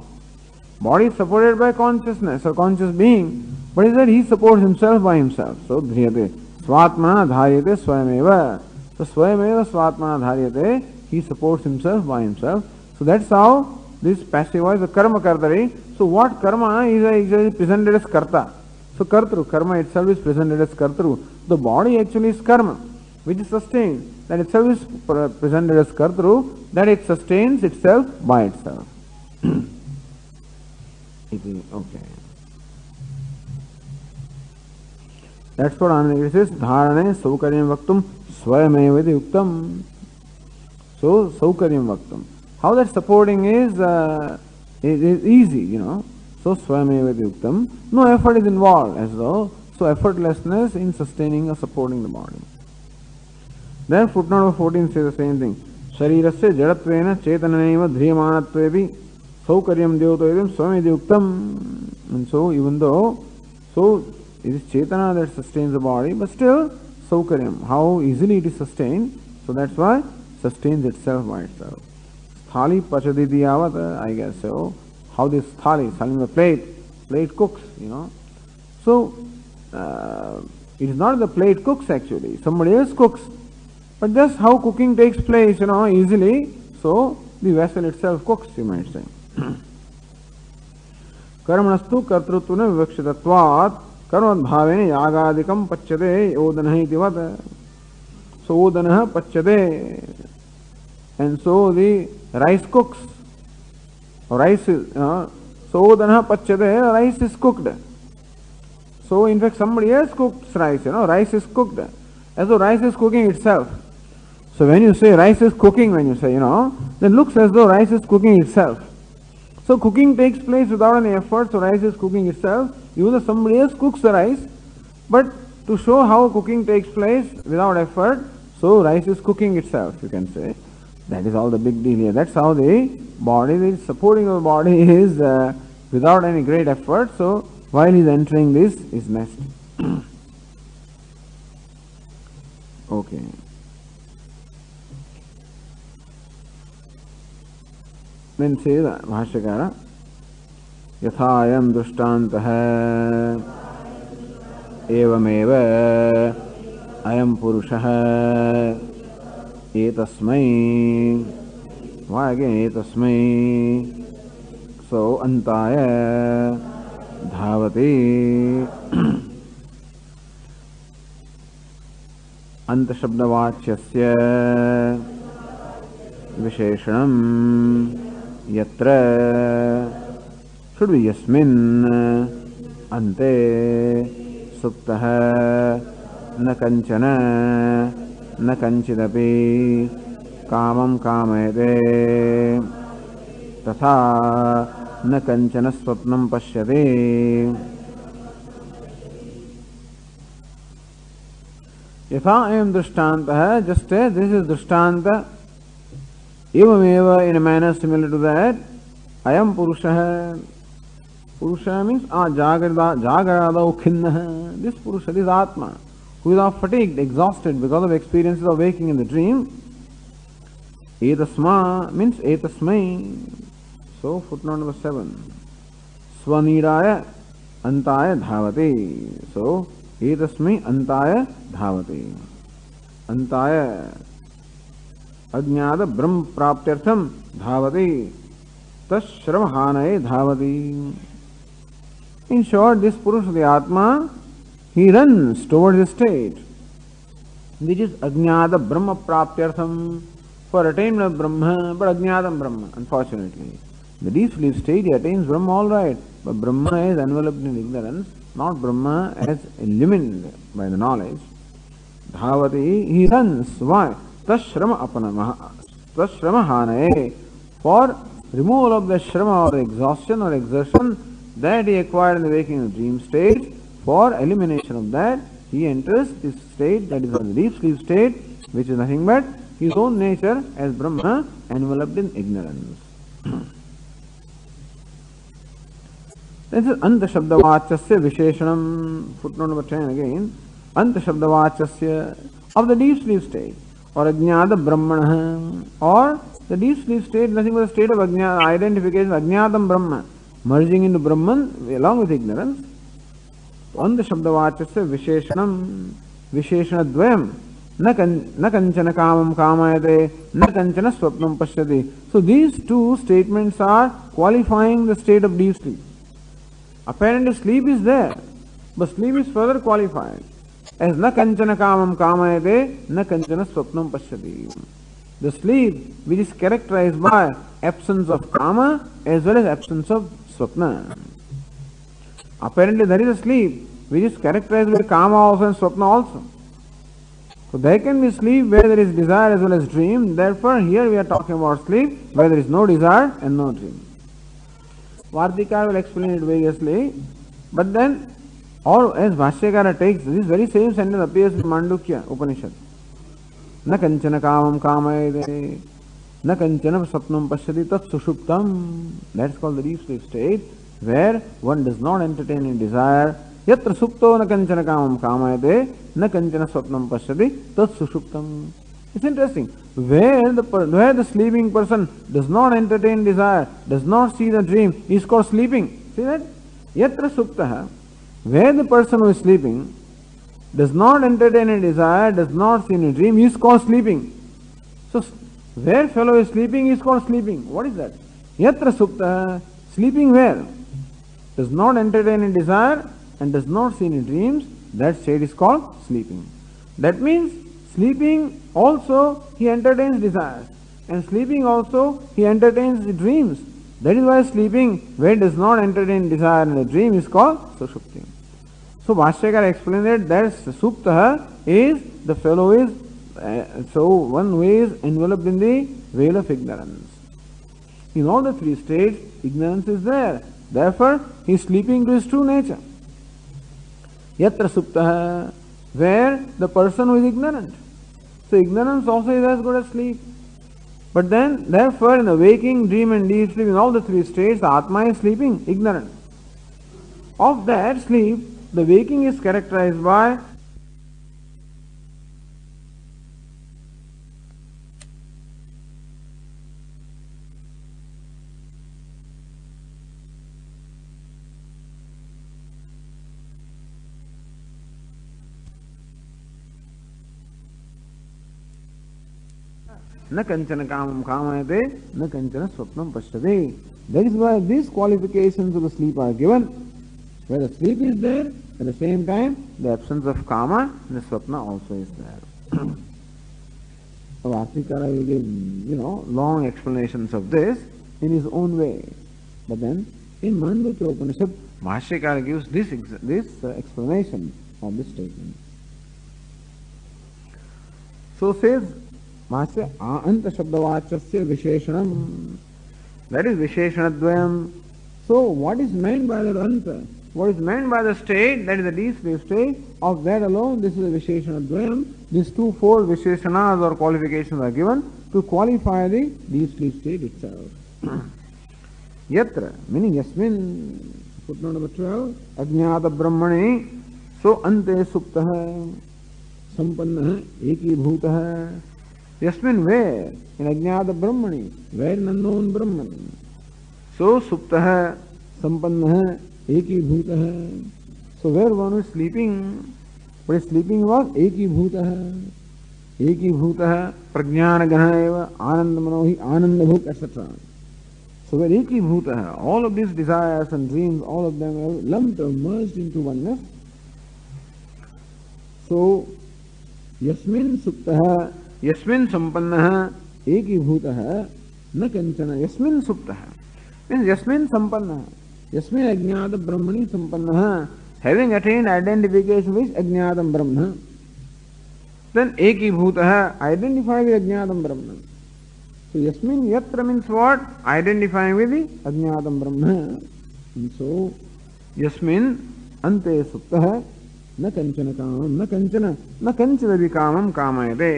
Body is supported by consciousness or conscious being, but is that he supports himself by himself. So dhriyate. Swatmana dharyate swayameva. So swayameva swatmana dharyate. He supports himself by himself. So that's how this passive voice, the karma kartari, So what karma is actually presented as karta. So kartru, karma itself is presented as kartru. The body actually is karma, which is sustained. That itself is presented as kartru, that it sustains itself by itself. okay. That's what Anandagiri says. Dharane saukaryam vaktum swayamevadi yuktam. So saukaryam vaktum. How that supporting is uh, is easy, you know. So swameva yuktam. No effort is involved as though So effortlessness in sustaining or supporting the body. Then footnote number 14 says the same thing. शरीरस्य जडत्वेन चेतननैव ध्रियमाणत्वेपि सौकर्यं देवतो स्वमेति उक्तम् and so even though so it is chetana that sustains the body but still saukaryam how easily it is sustained so that's why sustains itself by itself thali pachaditi yavat I guess so how this thali selling the plate plate cooks you know so uh, it is not the plate cooks actually somebody else cooks but just how cooking takes place you know easily so the vessel itself cooks you might say कर्मणस्तु कर्तृत्व न विवक्षितत्वात् कर्म भावे यागादिकम पच्यते ओदन इतिवत सो ओदन पच्यते and so the rice cooks rice is uh, so odanah pachyate rice is cooked so in fact somebody else cooks rice you know rice is cooked as though rice is cooking itself so when you say rice is cooking when you say you know then looks as though rice is cooking itself So cooking takes place without any effort, so rice is cooking itself. Even somebody else cooks the rice, but to show how cooking takes place without effort, so rice is cooking itself, you can say. That is all the big deal here. That's how the body, the supporting of the body is uh, without any great effort. So while he is entering this, is nest. okay. Then say भाष्यकार यथा अयम दृष्टांत है एवमेव अयम पुरुष। एतस्मै again एतस्मै so अंताय धावति। अंत शब्दवाच्यस्य विशेषणम् यत्र शुड यस्मिन् अन्ते सुप्तः न कञ्चन न कञ्चिदपि कामं कामयते। तथा न कञ्चन स्वप्नं पश्यति। यथा एवं दृष्टान्तः जस्ट दिस इज दृष्टान्त Evameva, in a manner similar to that, I am Purusha. Purusha means ah, Jagarada, Jagarada Ukhinna. This Purusha, this Atma, who is now fatigued, exhausted because of experiences of waking in the dream. Etasma means Etasmai. So, footnote number seven. Swanidaya Antaya Dhavati. So, Etasmai Antaya Dhavati. Antaya अज्ञात ब्रह्म प्राप्त्यर्थम धावती तश्रम हानये धावती in short this पुरुष the आत्मा he runs towards the state which is ajnata brahma praptyartham for attainment of brahma but ajnatam brahma unfortunately the deep sleep state he attains brahma all right but brahma is enveloped in ignorance not brahma as illumined by the knowledge dhavati he runs why tashrama apanama, tashrama hanaye, for removal of the shrama or exhaustion or exertion that he acquired in the waking dream state, for elimination of that, he enters this state that is the deep sleep state, which is nothing but his own nature as Brahma enveloped in ignorance. This is Anta Shabdavachasya Visheshanam, footnote number 10 again. Anta Shabdavachasya of the deep sleep state. और अज्ञात ब्रह्मण है। और state nothing state of अज्ञान identification अज्ञातम ब्रह्म merging in ब्रह्मन along with ignorance अंध शब्द वाचस्य विशेषणम विशेषण द्वयम् न कंचन कामम कामयते, न कंचन स्वप्नम पश्यति। So these two statements are qualifying the state of deep sleep apparent sleep is there but sleep is further qualified as na kanchana kamam kamayate, na kanchana swapnam pashyati. The sleep which is characterized by absence of kama as well as absence of swapna. Apparently there is a sleep which is characterized by kama also and swapna also. So there can be sleep where there is desire as well as dream. Therefore here we are talking about sleep where there is no desire and no dream. Vardika will explain it variously. But then Or as Bhashyakara takes, this very same sentence appears in Mandukya Upanishad. न कंचन कामम कामयते न कंचन स्वप्नम पश्यति तत् सुषुप्तम that's called the deep sleep state where one does not entertain in desire यत्र सुप्तो न कंचन कामम कामयते न कंचन स्वप्नम पश्यति तत् सुषुप्तम It's interesting. Where the, where the sleeping person does not entertain desire, does not see the dream, is called sleeping. See that? Yatra suptaha. Where the person who is sleeping does not entertain a desire, does not see any dream, is called sleeping. So, where fellow is sleeping is called sleeping. What is that? Yatra supta, sleeping where? Does not entertain a desire and does not see any dreams, that state is called sleeping. That means sleeping also he entertains desires and sleeping also he entertains dreams. That is why sleeping where does not entertain desire and a dream is called sushupti. So Bhashyakar explained that Supta is the fellow is uh, so one who is enveloped in the veil of ignorance. In all the three states, ignorance is there. Therefore, he is sleeping to his true nature. Yatra Supta, where the person who is ignorant. So ignorance also is as good as sleep. But then, therefore, in the waking, dream, and deep sleep, in all the three states, the Atma is sleeping, ignorant. Of that sleep, the waking is characterized by न कंचन काम कामयते न कंचन स्वप्नम पश्यते That is why these qualifications of the sleep are given. Where the sleep is there, at the same time, the absence of kama in the swapna also is there. so Vastikara will give, you know, long explanations of this in his own way. But then, in Manvatra Upanishad, Mahashikara gives this, this uh, explanation of this statement. So says Mahasya Aanta Shabdavachasya Visheshanam. That is Visheshanadvayam. So what is meant by that Anta? What is meant by the state that is the deep state of that alone this is a visheshana dvayam these two four visheshanas or qualifications are given to qualify the deep state itself yatra meaning yasmin footnote number 12 ajnata brahmane so ante एक ही भूत है Yasmin where? In Ajnata Brahmani. Where in unknown Brahman. So Supta Sampanna एकीभूत so where one is sleeping sleeping was एकीभूत एकीभूत प्रज्ञान ग्रहण एवं आनंद मनोहि आनंद भूत etcetera so where एकीभूत all of this desires and dreams all of them lumped merged into oneness so यस्मिन सुप्त, यस्मिन संपन्न एकीभूत न कंचन, यस्मिन सुप्त। मीन्स संपन्न है। यस्मिन अज्ञात ब्रह्मणि संपन्न हैविंग अटेन्ड आइडेंटिफिकेशन विद अज्ञातम ब्रह्म देन एक ही भूत है आइडेंटिफाई विद अज्ञातम ब्रह्म yatra means what identifying with the ajnatam brahma and so yasmin ante supta न कंचन काम न कंचन न कंचन भी कामम कामयते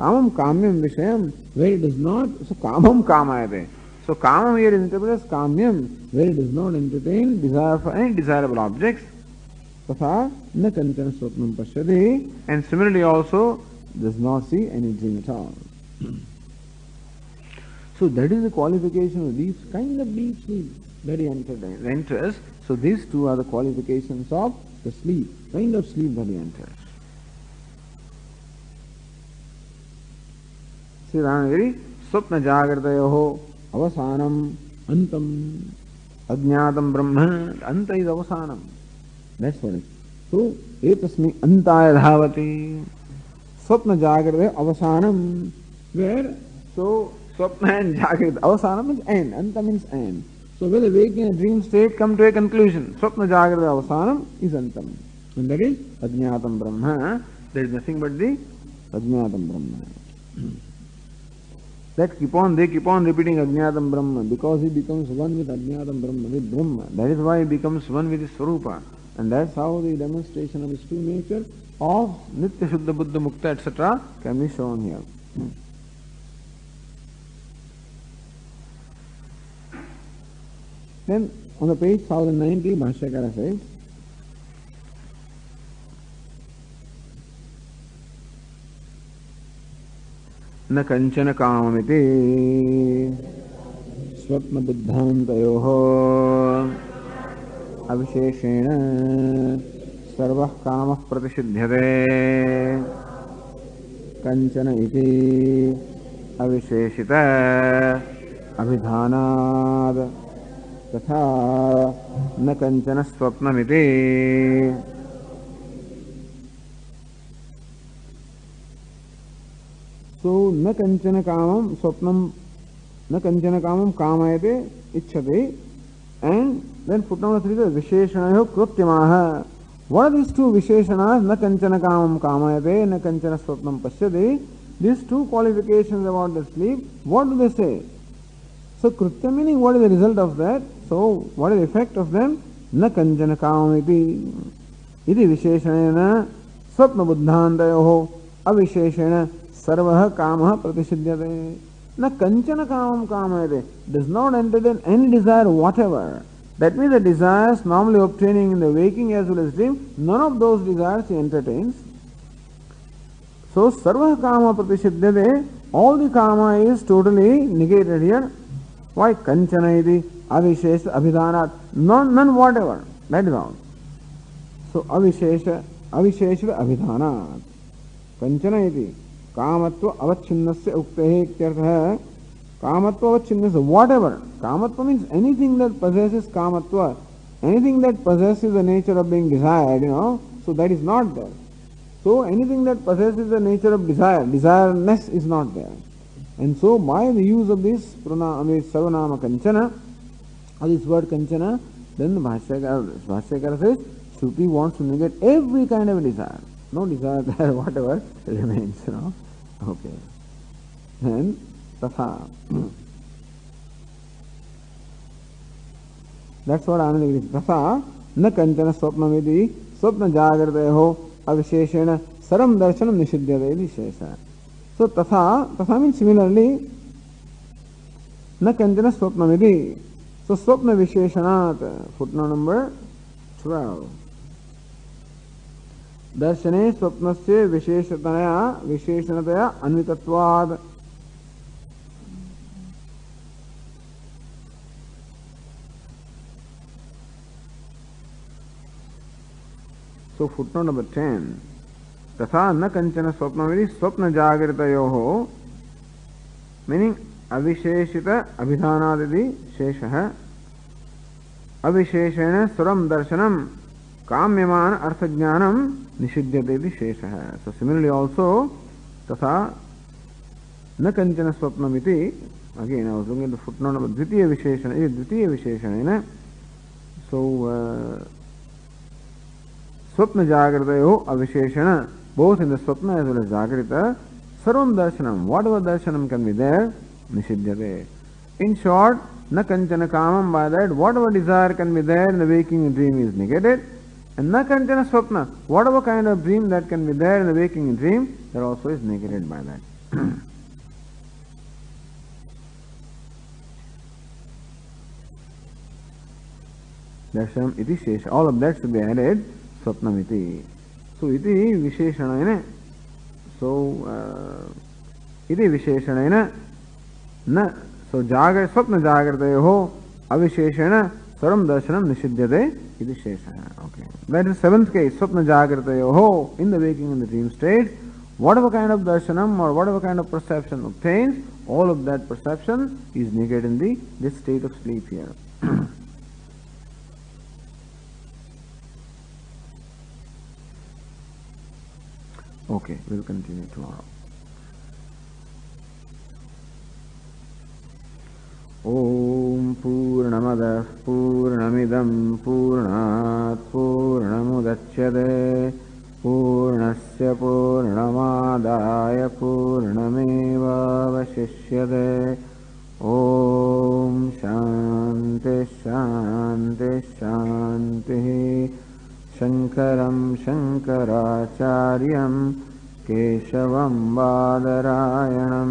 kamyam vishayam, where it does not, so kamam kamayate. So kamam here is interpreted as kamyam, where it does not entertain desire for any desirable objects. Tatha na kanchana swapnam pashyati, and similarly also does not see any dream at all. so that is the qualification of these kind of deep sleep entered, enters. So these two are the qualifications of the sleep, kind of sleep that he enters. Shri Ramgiri स्वप्न जागृतयो अवसानम अवसान अंतम। अज्ञातम ब्रह्म। अंत is अवसानम। तो ये तस्मी अंताय धावती। स्वप्न जागृत अवसानम। Where सो स्वप्न and जागृत। अवसानम इज़ एन अंत means an so where waking in dream state come to a conclusion स्वप्न जागृत अवसानम इज़ अंतम and Brahma. There is nothing but the अज्ञातम ब्रह्म। That keep on, they keep on repeating Ajnatam Brahma because he becomes one with Ajnatam Brahma, with Brahma. That is why he becomes one with his Swarupa. And that's how the demonstration of his true nature of Nitya Shuddha Buddha Mukta etc. can be shown here. Hmm. Then on the page 1090, Bhashyakara says, न कंचन काममिति। स्वप्नबुद्धान्तयोः। अविशेषेण सर्वः कामः प्रतिषिध्यते। कञ्चन इति अविशेषित अभिधानाद् तथा न कञ्चन स्वप्नमिति तो न कंचन काम स्वप्न, न कंचन काम काम आयते इच्छते। And then foot number three विशेषण कृत्यम। वन दिस टू विशेषण, न कंचन कामम काम आयते न कंचन स्वप्न पश्य this two qualification about the sleep what do this so कृत्य meaning what is the result of that so what is effect of them न कंचन काम विशेषण स्वप्न बुद्धांत अविशेषण सर्व काम प्रतिषिध्य न कंचन काम काम है does not entertain any desire whatever that mean the desires normally obtaining in the waking as well as dream none of those desires entertains so सर्व काम प्रतिषिध्य ऑल द काम is totally negated here why कंचन अविशेष अभिधान none whatever that is all so अविशेष अविशेष अभिधान कंचन कामत्व अवच्छिन्न से उक्ते है, कामत्व अवच्छिन्न से whatever कामत्व means anything that possesses is कामत्व anything that possesses is the nature of being desired you know so that is not there so anything that possesses is the nature of desire desireness is not there and so by the use of this सर्वनाम कंचन this word कंचन then भाष्यकार भाष्यकार से श्रुति wants to negate every kind of desire no desire there, whatever remains, you know. Okay. And tatha. That's what Anandagiri Tatha न कंचन स्वप्न स्वप्न जागृत हो अविशेषण सरम दर्शनम निषिद्ध विशेष सो तथा तथा मीन सिमिलरली न कंचन स्वप्न विधि सो स्वप्न विशेषणात् फुटनो नंबर 12 दर्शने स्वप्न से विशेषतया, विशेषणतया अन्वितत्वाद सो फुटनोट नंबर टेन तथा न कंचन स्वप्न मेरी स्वप्न जागृत हो मीनिंग अविशेषित अभिधानादि शेष। है अविशेषेण स्वरम दर्शनम। काम्यमान अर्थ ज्ञानम निषिध्य देती शेष। है सो सिमिलरली ऑल्सो तथा न कंचन स्वप्न मिति अगेन ऑल्सो फुट द्वितीय विशेषण, ये द्वितीय विशेषण है ना सो uh, स्वप्न जागृत हो अविशेषण बोथ इन द स्वप्न एज वेल जागृत, सर्व दर्शन वाट एवर दर्शन कैन बी देर निषिध्य दे इन शॉर्ट न कंचन कामम by that whatever desire can be there in the waking dream is negated And na kanchana swapna, whatever kind of dream that can be there in the waking dream, that also is negated by that. Shesha. All of that should be added, swapnam iti. So iti visheshanayana. So uh, iti visheshanayana na so jagar swapna jagartayoho avisheshana Saram darshanam nishidyate iti shesha. Okay. That is seventh case, swapna jagratayoho, in the waking and the dream state, whatever kind of darshanam or whatever kind of perception obtains, all of that perception is negated in the this state of sleep here. okay, we'll continue tomorrow. ॐ पूर्णमदः पूर्णमिदं पूर्णात् पूर्णमुदच्यते पूर्णस्य पूर्णमादाय पूर्णमेवावशिष्यते। ॐ शान्तिः शान्तिः शान्तिः। शङ्करं शङ्कराचार्यं केशवं बादरायणं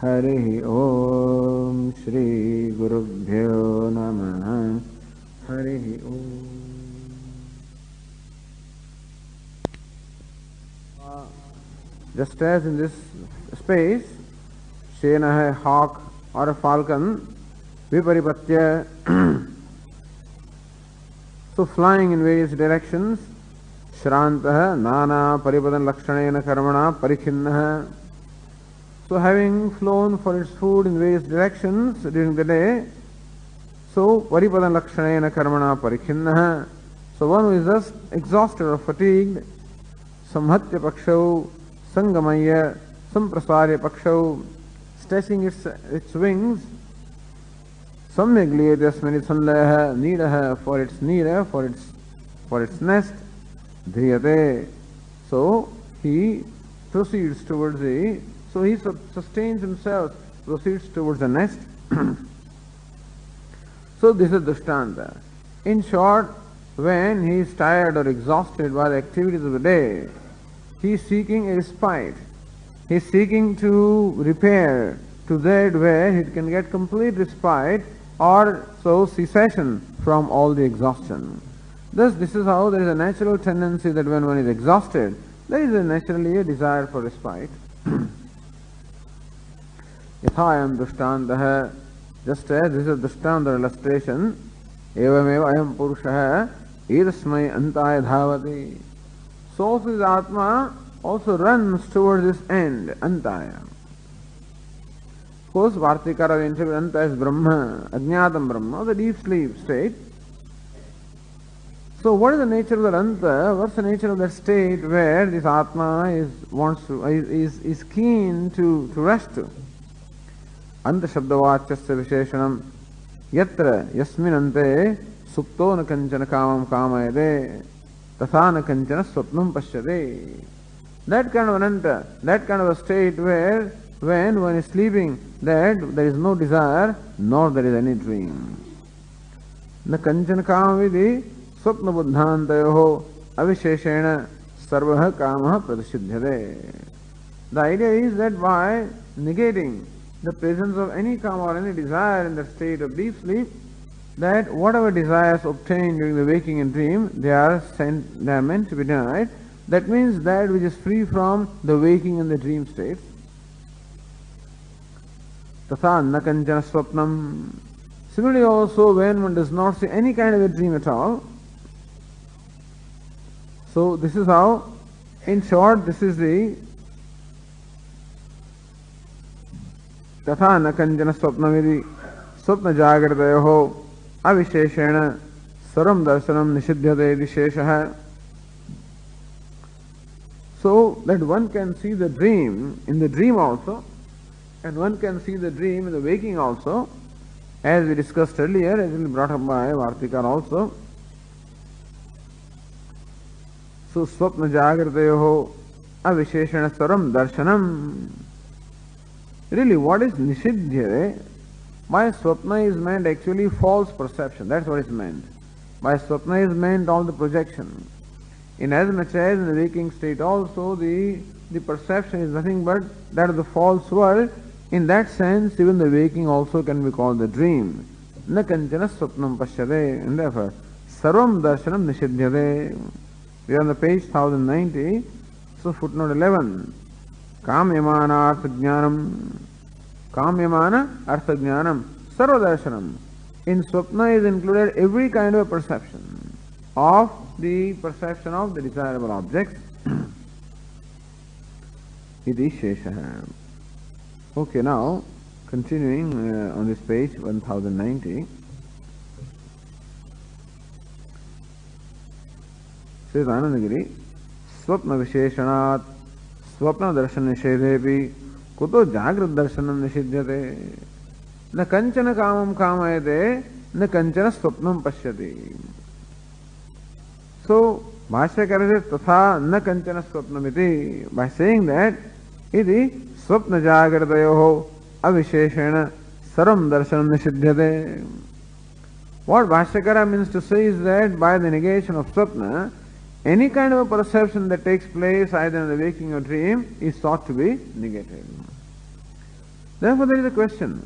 हरि ओम श्री गुरुभ्यो नम। Hari just as in this space Shane है हॉक और falcon विपरिपत्य so flying in various directions श्रांत नाना परिपदन लक्षण कर्मणा परिखिन्न है So having flown for its food in various directions during the day, so Paripadan Lakshanena Karmana Parikhinnaha. So one who is just exhausted or fatigued, Samhatya Pakshau, Sangamaya, Samprasarya Pakshau, stretching its, its wings, सम्यक लिए तस्मिन संलय need for its need for its for its nest dhriyate so he proceeds towards the so he sustains himself proceeds towards the nest so this is the drishtanta in short when he is tired or exhausted by the activities of the day he is seeking a respite he is seeking to repair to that where he can get complete respite or so cessation from all the exhaustion. Thus, this is how there is a natural tendency that when one is exhausted, there is a naturally a desire for respite. यथायम दृष्टान्तः just as this is दृष्टान्त illustration एवमेव अयम पुरुषः ईदस्मै अन्ताय धावति so his atma also runs towards this end antaya course, Vartikara interpret as Brahma, Ajnatam Brahma, the deep sleep state. So what is the nature of the Anta? What's the nature of that state where this Atma is wants to is, is keen to, to rush to? अंधशब्दवाच्य विशेषण यस्मते सुप्त न कंचन काम काम तथा न कंचन स्वप्न पश्यते that kind of that kind of state where when one is sleeping that there is no desire not there is any dream न कंचन काम विधि स्वप्न बुद्धांत अविशेषेण सर्व काम प्रतिषिध्य the idea is that by negating the presence of any karma or any desire in the state of deep sleep, that whatever desires obtained during the waking and dream, they are sent, they are meant to be denied. That means that which is free from the waking and the dream state. Tatha nakanjana. Similarly also when one does not see any kind of a dream at all. So this is how, in short, this is the तथा न कंजन स्वप्न स्वप्न जागृत हो अविशेषेण सर्व दर्शन निषिध्यते शेष। है so that one can see the dream in the dream also and one can see the dream in the waking also as we discuss earlier as brought up by वार्तिकार also so स्वप्न जागृत हो अविशेषण सर्व दर्शनम Really, what is Nishidhya? By Swapna is meant actually false perception. That's what is meant. By Swapna is meant all the projection. In as much as in the waking state also, the, the perception is nothing but that of the false world In that sense, even the waking also can be called the dream. न कंचन स्वप्नम पश्यते and therefore sarvam darshanam nishidhyate. We are on the page 1090, so footnote 11. काम्यमान अर्थ ज्ञानम काम्यमान अर्थ ज्ञानम सर्वदर्शनम in स्वप्न is included every kind of perception of the perception of the desirable object इति शेष है okay now continuing on this page 1090 Shri Anandagiri स्वप्न विशेषणा स्वप्न दर्शन निषेधे भी कुतो जागृत दर्शन निषिध्यते न कंचन कामम कामयते, न कंचन स्वप्नम पश्यति। सो भाष्य कर तथा न कंचन स्वप्न बाय सेइंग स्वप्न जागृत अविशेषण सर्व दर्शन निषिध्यते। What Vashyakara means to say is that by the negation any kind of a perception that takes place either in the waking or dream is thought to be negated. Therefore, there is a question.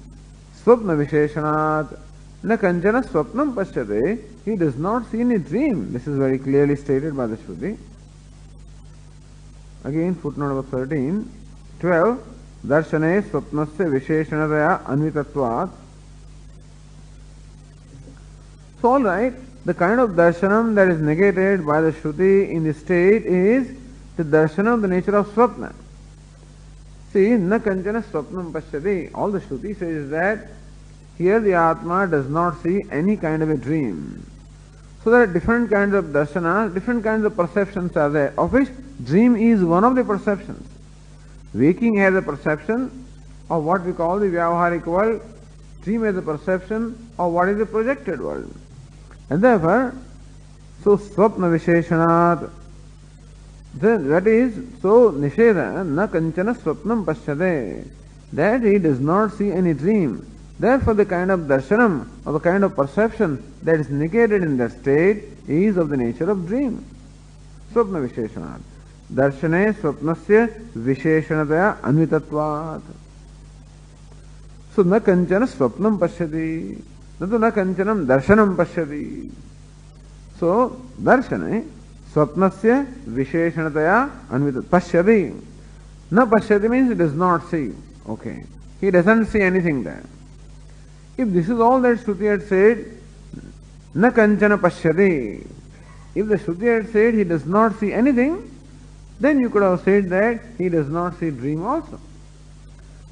Swapna Visheshanat na kanjana swapnam pashyate. He does not see any dream. This is very clearly stated by the Shruti. Again, footnote number 13. 12. दर्शने स्वप्नस्य विशेषणतया अन्वितत्वात् So, all right, the kind of darshanam that is negated by the Shruti in the state is the darshanam of the nature of swapna. See, na kanchana swapnam pashyati. All the Shruti says that here the Atma does not see any kind of a dream. So there are different kinds of darshana, different kinds of perceptions are there, of which dream is one of the perceptions. Waking has a perception of what we call the Vyavaharik world, dream has a perception of what is the projected world. And therefore, so swapna visheshanat, that is, so nisheda na kanchana swapnam pashyade, that he does not see any dream. Therefore, the kind of darshanam, or the kind of perception that is negated in that state is of the nature of dream. Swapna visheshanat. दर्शने स्वप्नस्य विशेषणतया अन्वितत्वात् सो न कंचन स्वप्नम पश्यति न कंचनम दर्शनम पश्यति। सो so, दर्शने स्वप्न से विशेषणतया अन्वित पश्यति। न पश्यति means does not see okay he doesn't see anything that if this is all that Shruti had said न कंचन पश्यति if the Shruti had said he does not see anything then you could have said that he does not see dream also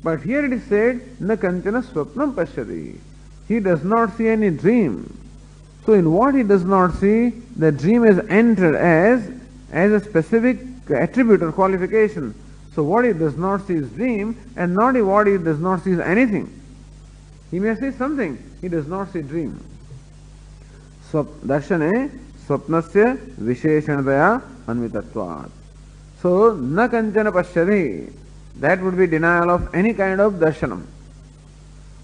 but here it is said न कंचन स्वप्नम पश्यति He does not see any dream. So in what he does not see, the dream is entered as, as a specific attribute or qualification. So what he does not see is dream, and not what he does not see is anything. He may say something, he does not see dream. दर्शने स्वप्नस्य विशेषणतया अन्वितत्वात् सो न कंचन पश्यति that would be denial of any kind of darshanam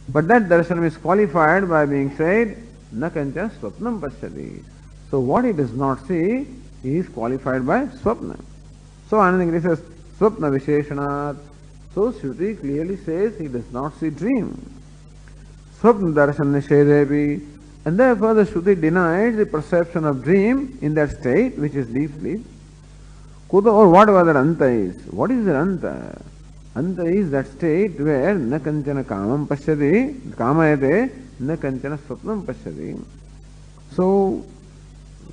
but that darshanam is qualified by being said, na kancha swapnam pashyati. So what he does not see, he is qualified by swapna. So Anandagiri says, swapna visheshanat. So Shruti clearly says he does not see dream. Swapna darshan nishedevi. And therefore the Shruti denies the perception of dream in that state, which is deep sleep. Kuta or whatever that anta is. What is the anta? अंत is that state where न कंचन कामम पश्यति कामयते न कंचन स्वप्नम पश्यति सो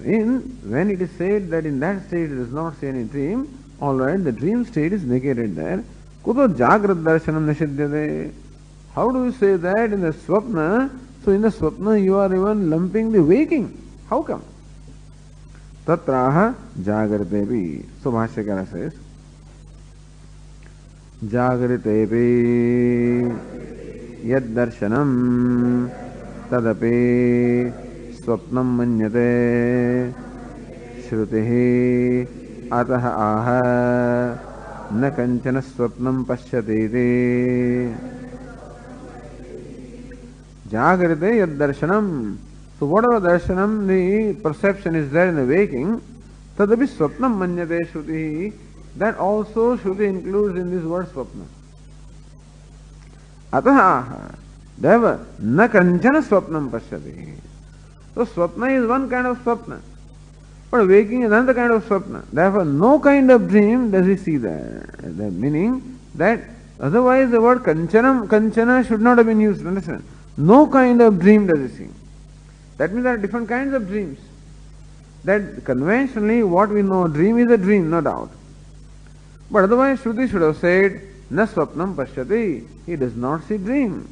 in when it is said that in that state it does not see any dream all right the dream state is negated there kuto jagrat darshanam nishidyate how do you say that in the swapna so in the swapna you are even lumping the waking how come tatraha jagrate bhi so bhashyakara says जागृते यदर्शन तदपि स्वप्न मनते श्रुति, अतः आह, न कंचन स्वप्न पश्यती जागृते यदर्शन सो what our दर्शनम the perception is there in the waking तदपि स्वप्न मनते श्रुति। That also Shruti includes in this word swapna. Ataha, therefore, na kanchana swapnam pashyati. So swapna is one kind of swapna. But waking is another kind of swapna. Therefore, no kind of dream does he see there. The meaning that otherwise the word kanchanam, kanchana should not have been used. Understand? No kind of dream does he see. That means there are different kinds of dreams. That conventionally what we know dream is a dream, no doubt. But otherwise, Shruti should have said, Na swapnam pashyati. He does not see dream.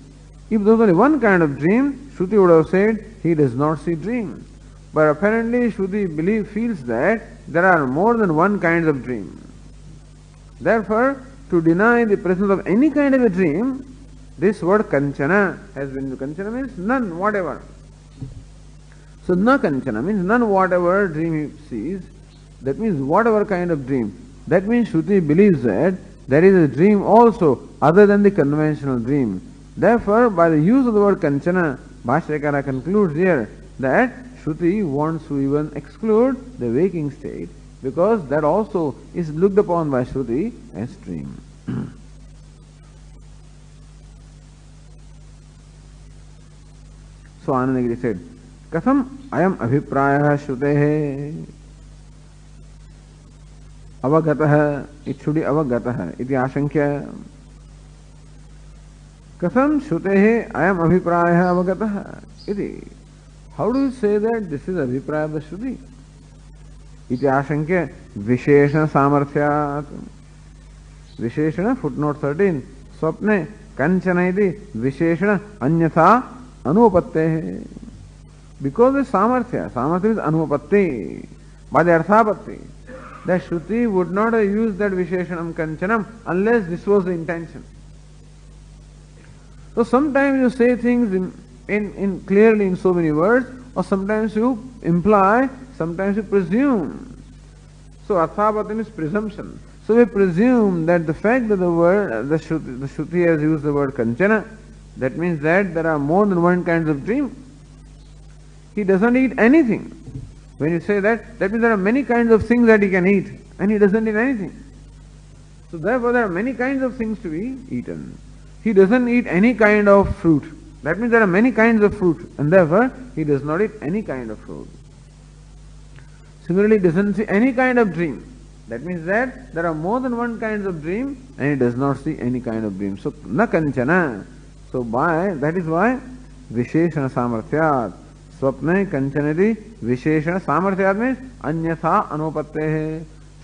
If there was only one kind of dream, Shruti would have said, he does not see dream. But apparently, Shruti believe, feels that there are more than one kind of dream. Therefore, to deny the presence of any kind of a dream, this word kanchana has been kanchana means none, whatever. So na kanchana means none whatever dream he sees. That means whatever kind of dream. That means Shruti believes that there is a dream also other than the conventional dream. Therefore, by the use of the word kanchana, Bhashyakara concludes here that Shruti wants to even exclude the waking state because that also is looked upon by Shruti as dream. so Anandagiri said, कथम अयम अभिप्राय श्रुते अवगत, इच्छुड़ी अवगत इति आशंक्य कथम श्रुते अयम अभिप्राय अवगत इति how do say that this is अभिप्राय द श्रुति? इति आशंक्य विशेषण सामर्थ्यात् विशेषण फुटनोट 13 स्वप्ने कंचन इति विशेषण अन्यथा अनुपत्ते। बिकॉज़ द सामर्थ्य सामर्थ्य इज़ अनुपत्ति by the the shruti would not have used that visheshanam kanchanam unless this was the intention. So sometimes you say things in, in, in clearly in so many words or sometimes you imply sometimes you presume. So arthapatti is presumption. So we presume that the fact that the word the shruti, the shruti has used the word kanchana that means that there are more than one kinds of dream. He doesn't eat anything. When you say that, that means there are many kinds of things that he can eat, and he doesn't eat anything. So therefore there are many kinds of things to be eaten. He doesn't eat any kind of fruit. That means there are many kinds of fruit, and therefore he does not eat any kind of fruit. Similarly, doesn't see any kind of dream. That means that there are more than one kind of dream, and he does not see any kind of dream. So na kanchana. So by that is why visheshana samarthyat स्वप्न कंचन यदि विशेषण सामर्थ्य में अन्यथा अनुपत्ते है।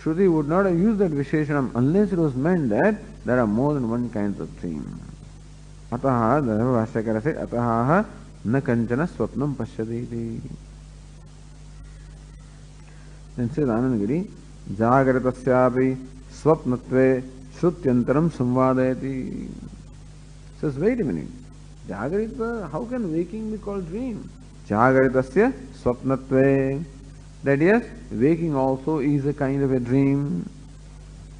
श्रुति would not use that विशेषण unless it was meant that there are more than one kind of dream अतः भाष्यकर से अतः न कंचन स्वप्नम पश्यति Anandagiri जागृतस्यापि स्वप्नत्वे श्रुत्यंतरम संवादयति। Wait a minute jagrita how can waking be called dream? Jagaritasya swapnatve. That yes, waking also is a kind of a dream.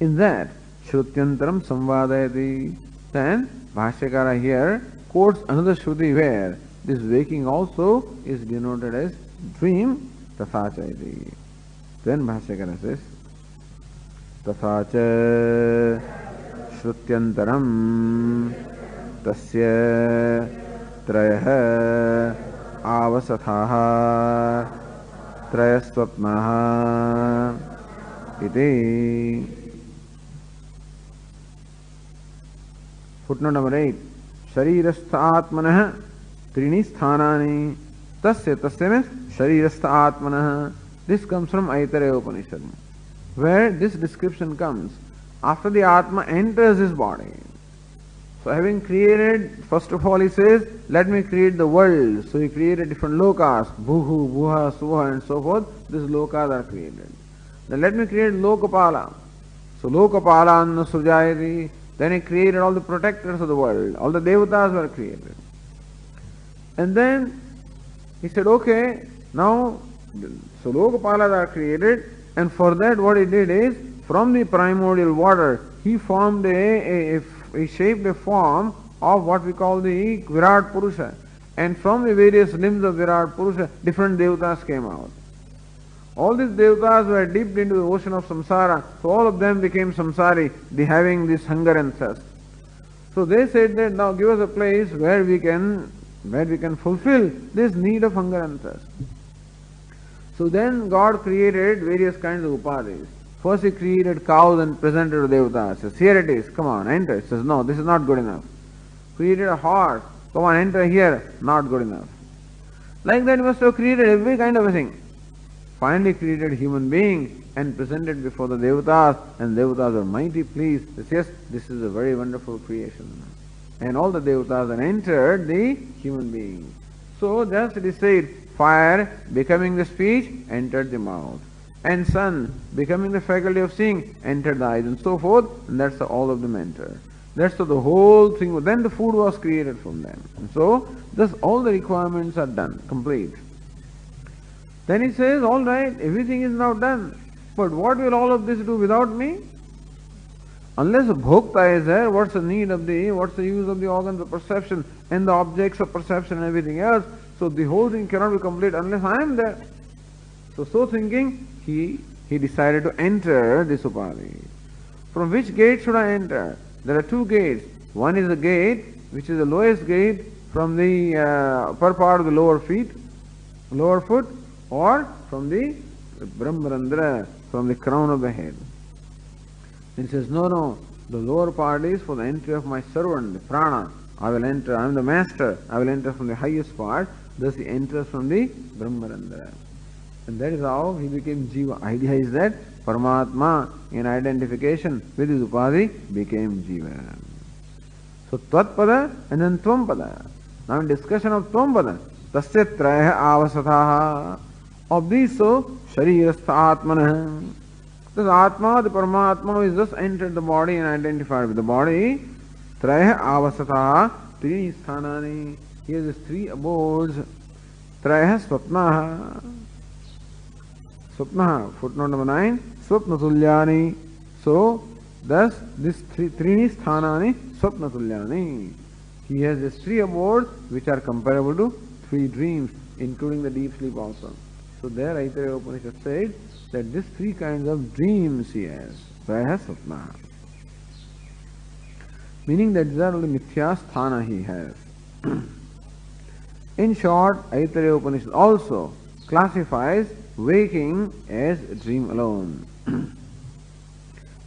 In that, Shrutyantaram samvadayati. Then, Bhashyakara here quotes another Shruti where this waking also is denoted as dream, tathachayati. Then Bhashyakara says, तथा च श्रुत्यन्तरं तस्य त्रयः आवसथा त्रयस्वप्न number eight शरीरस्थ आत्मन त्रीणी स्थानी तस्य तस्य में शरीरस्थ आत्मन this comes from Aitareya Upanishad where this description comes after the आत्मा enters his body So having created, first of all he says, let me create the world. So he created different lokas, bhuhu, buha, suha and so forth. These lokas are created. Then let me create lokapala. So lokapala anna sujayati. Then he created all the protectors of the world. All the devatas were created. And then he said, okay, now, so lokapalas are created. And for that what he did is, from the primordial water, he formed a, a, a shaped a form of what we call the Virat Purusha. And from the various limbs of Virat Purusha, different devatas came out. All these devatas were dipped into the ocean of samsara, so all of them became samsari, the having this hunger and thirst. So they said that now give us a place where we can where we can fulfill this need of hunger and thirst. So then God created various kinds of upadis. First he created cows and presented to Devatas. Says, here it is, come on, enter. He says, no, this is not good enough. Created a horse, come on, enter here, not good enough. Like that he must have created every kind of a thing. Finally created human being and presented before the Devatas and Devatas are mighty pleased. Says, yes, this is a very wonderful creation. And all the Devatas then entered the human being. So just it is said, fire becoming the speech entered the mouth. And sun becoming the faculty of seeing entered the eyes and so forth, and that's all of them enter. That's the whole thing, then the food was created from them. And so, thus all the requirements are done, complete. Then he says, all right, everything is now done, but what will all of this do without me? Unless bhokta is there, what's the need of the, what's the use of the organs of perception and the objects of perception and everything else? So the whole thing cannot be complete unless I am there. So, so thinking, he, he decided to enter this upadhi. From which gate should I enter? There are two gates. One is the gate, which is the lowest gate from the uh, upper part of the lower feet, lower foot, or from the Brahmarandra, from the crown of the head. He says, no, no, the lower part is for the entry of my servant, the prana. I will enter, I am the master, I will enter from the highest part, thus he enters from the Brahmarandra. And that is how he became Jiva. Idea is that Paramatma in identification with his upadhi became Jiva. So Tvatpada and then Tvampada. Now in discussion of Tvampada, Tasya Traya Avasatha. Of these so, Sharirastha Atmana. This Atma, the Paramatma is just entered the body and identified with the body, Traya Avasata, three sthanani. Here is three abodes. Traya Swapna. स्वप्न। Foot number nine स्वप्न तुल्या so दस this त्रीणी स्थानानी स्वप्न तुल्यानी he has this three award which are comparable to three dreams including the deep sleep also so there Aitareya Upanishad said that this three kind of dreams he has वह स्वप्न meaning that this are only मिथ्या स्थान he has in short Aitareya Upanishad also classifies waking as dream alone.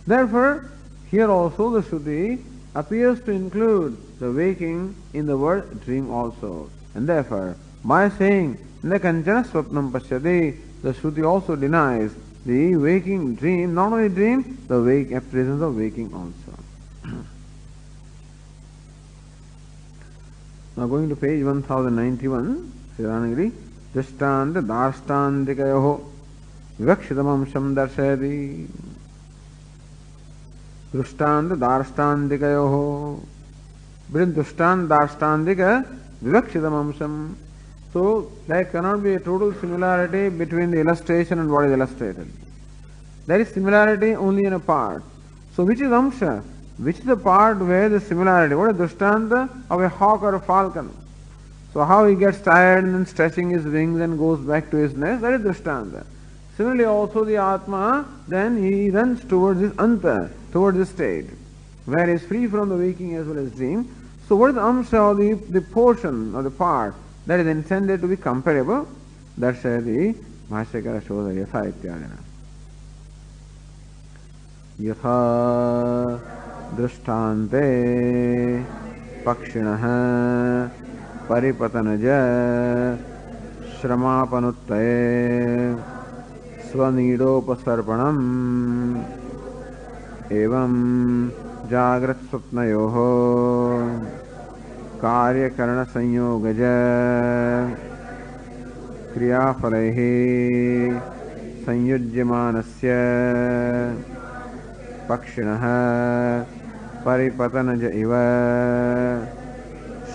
Therefore, here also the Shuddhi appears to include the waking in the word dream also. And therefore, by saying "nekanjana Swapnam Pasyade, the Shuddhi also denies the waking dream, not only dream, the wake, presence of waking also. now going to page 1091, Sri दृष्टांत दाष्टांतिक विवक्षितम शम दर्शयति। दृष्टांत दाष्टांतिक दृष्टांत दाष्टांतिक विवक्षितम शम so there cannot be total similarity between the illustration and what is illustrated there is similarity only in a part so which is अंश which is the part where the similarity what is दृष्टांत of a hawk or falcon So how he gets tired and then stretching his wings and goes back to his nest, that is Drishtanta. Similarly also the Atma, then he runs towards this Anta, towards this state, where he is free from the waking as well as dream. So what is the Amsha or the, the portion or the part that is intended to be comparable दर्शयति भाष्यकर शोध यथा इत्यादिना यथा दृष्टान्ते पक्षिणः परिपतनज श्रमापनुत्तये स्वनीडोपसर्पणम्। एवं जाग्रत्स्वप्नयोः कार्यकरणसंयोगज क्रियाफलैः संयुज्यमानस्य पक्षिणः परिपतनज इव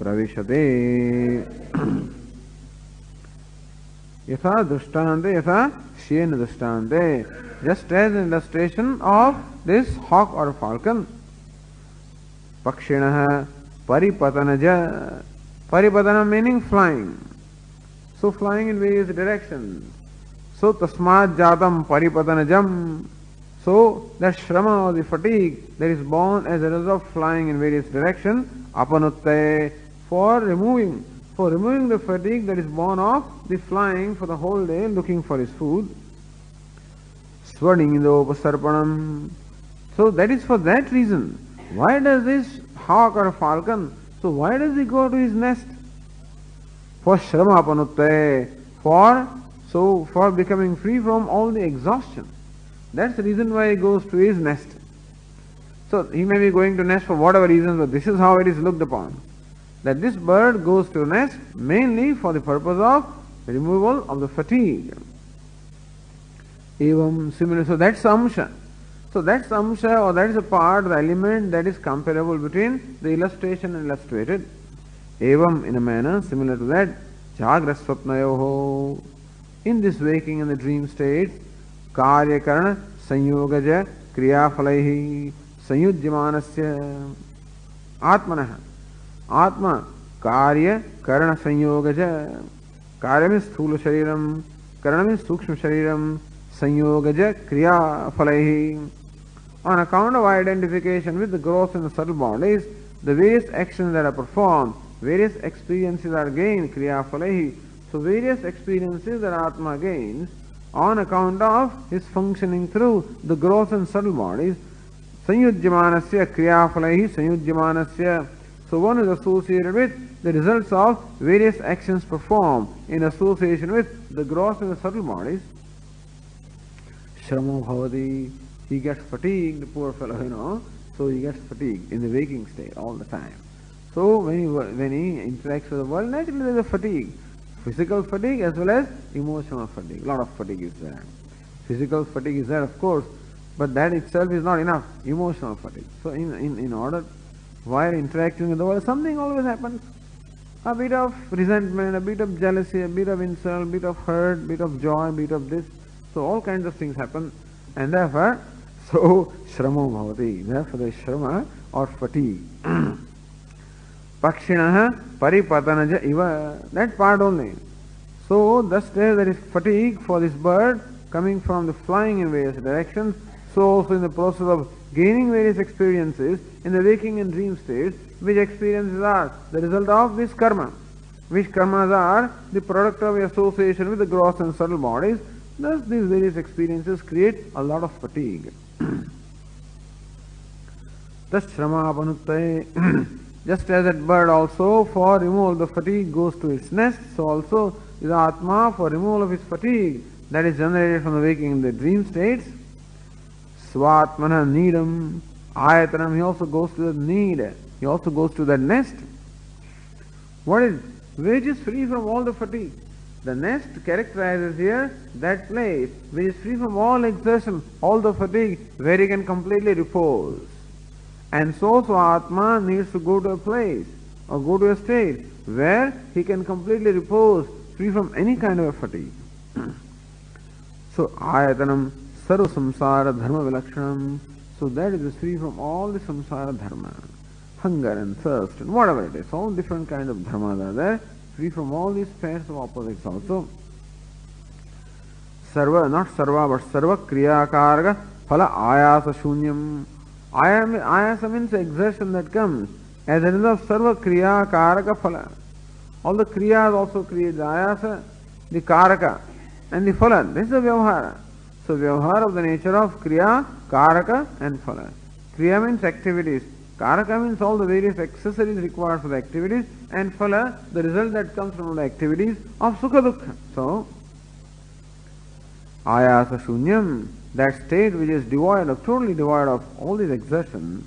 प्रविशति। यथा दृष्टान्ते, यथा श्येन दृष्टान्ते। Just as illustration of this hawk or falcon पक्षिण, परिपतनज। परिपतन meaning flying so flying in various direction so तस्मात जातम परिपतनजम सो द श्रम of the fatigue there is born as a result of flying in various direction अपन उत्तय for removing, for removing the fatigue that is born of the flying for the whole day looking for his food. Swarningdopasarpanam. So that is for that reason. Why does this hawk or falcon, so why does he go to his nest? For Shramapanutte, for so for becoming free from all the exhaustion. That's the reason why he goes to his nest. So he may be going to nest for whatever reasons, but this is how it is looked upon. That this bird goes to nest mainly for the purpose of removal of the fatigue. Evam similar, so that's amsha. So that's amsha or that is a part, the element that is comparable between the illustration and illustrated. Evam in a manner similar to that, jagraswapnayoho. In this waking and the dream state, कार्यकरण संयोगज क्रियाफल से आत्मन आत्मा कार्य कर्ण संयोग कार्य में स्थूल शरीरम कर्ण में सूक्ष्म शरीरम, संयोग क्रिया फल he on account of identification with growth in subtle bodies the various action perform various experiences are gain क्रिया फल he so various experiences that आत्मा gains on account of his functioning through the growth in subtle bodies संयुज्यमान से क्रियाफल ही संयुज्यमान से So one is associated with the results of various actions performed in association with the gross and the subtle bodies. Shramo Bhavati, he gets fatigued, poor fellow, you know. So he gets fatigued in the waking state all the time. So when he, when he interacts with the world, naturally there is a fatigue. Physical fatigue as well as emotional fatigue. A lot of fatigue is there. Physical fatigue is there, of course, but that itself is not enough. Emotional fatigue. So in, in, in order, while interacting with the world, something always happens. A bit of resentment, a bit of jealousy, a bit of insult, a bit of hurt, a bit of joy, a bit of this. So all kinds of things happen. And therefore, so shramo bhavati. Therefore the shrama or fatigue. Pakshina paripatanaja iva. That part only. So thus there is fatigue for this bird coming from the flying in various directions. So also in the process of gaining various experiences in the waking and dream states, which experiences are the result of this karma. Which karmas are the product of association with the gross and subtle bodies. Thus these various experiences create a lot of fatigue. Shrama Just as that bird also for removal of the fatigue goes to its nest, so also is Atma for removal of its fatigue that is generated from the waking and the dream states. Swatmana needam ayatanam, he also goes to the need, he also goes to that nest. What is which is free from all the fatigue? The nest characterizes here that place which is free from all exertion, all the fatigue, where he can completely repose. And so, so needs to go to a place or go to a state where he can completely repose, free from any kind of fatigue. so, ayatanam sarva samsara dharma vilakshanam. So that is free from all the samsara dharma. Hunger and thirst and whatever it is, all different kind of dharmas are there, free from all these pairs of opposites also. Sarva, not sarva, but sarva kriyakarga phala ayasa shunyam. Ayasa means exertion that comes as a result of sarva kriya karaka phala. All the kriyas also create the ayasa, the karaka, and the phala. This is the vyavahara. So vyavahara of the nature of kriya, karaka, and phala. Kriya means activities. Karaka means all the various accessories required for the activities, and phala, the result that comes from the activities of sukha dukkha. So, ayasa shunyam that state which is devoid of, totally devoid of all these exertions,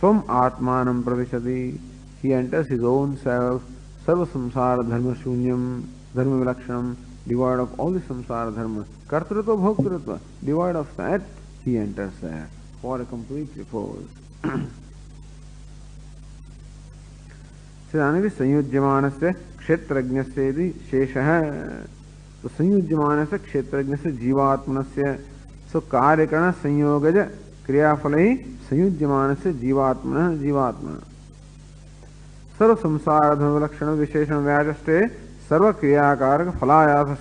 from Atmanam Pravishadi, he enters his own self, Sarva Samsara Dharma Shunyam, Dharma Vilakshanam, devoid of all the Samsara Dharma, Kartrutva Bhoktrutva, devoid of that, he enters there for a complete repose. इदानीं संयुज्यमानस्य क्षेत्रज्ञस्य यदि शेषः तो संयुज्यमानस्य क्षेत्रज्ञस्य जीवात्मनस्य सो कार्यकरण संयोगज क्रियाफल ही संयुज्यमान से जीवात्म जीवात्मा सर्व संसार धर्म लक्षण विशेषण व्याजस्ते सर्व क्रियाकारक फल आयास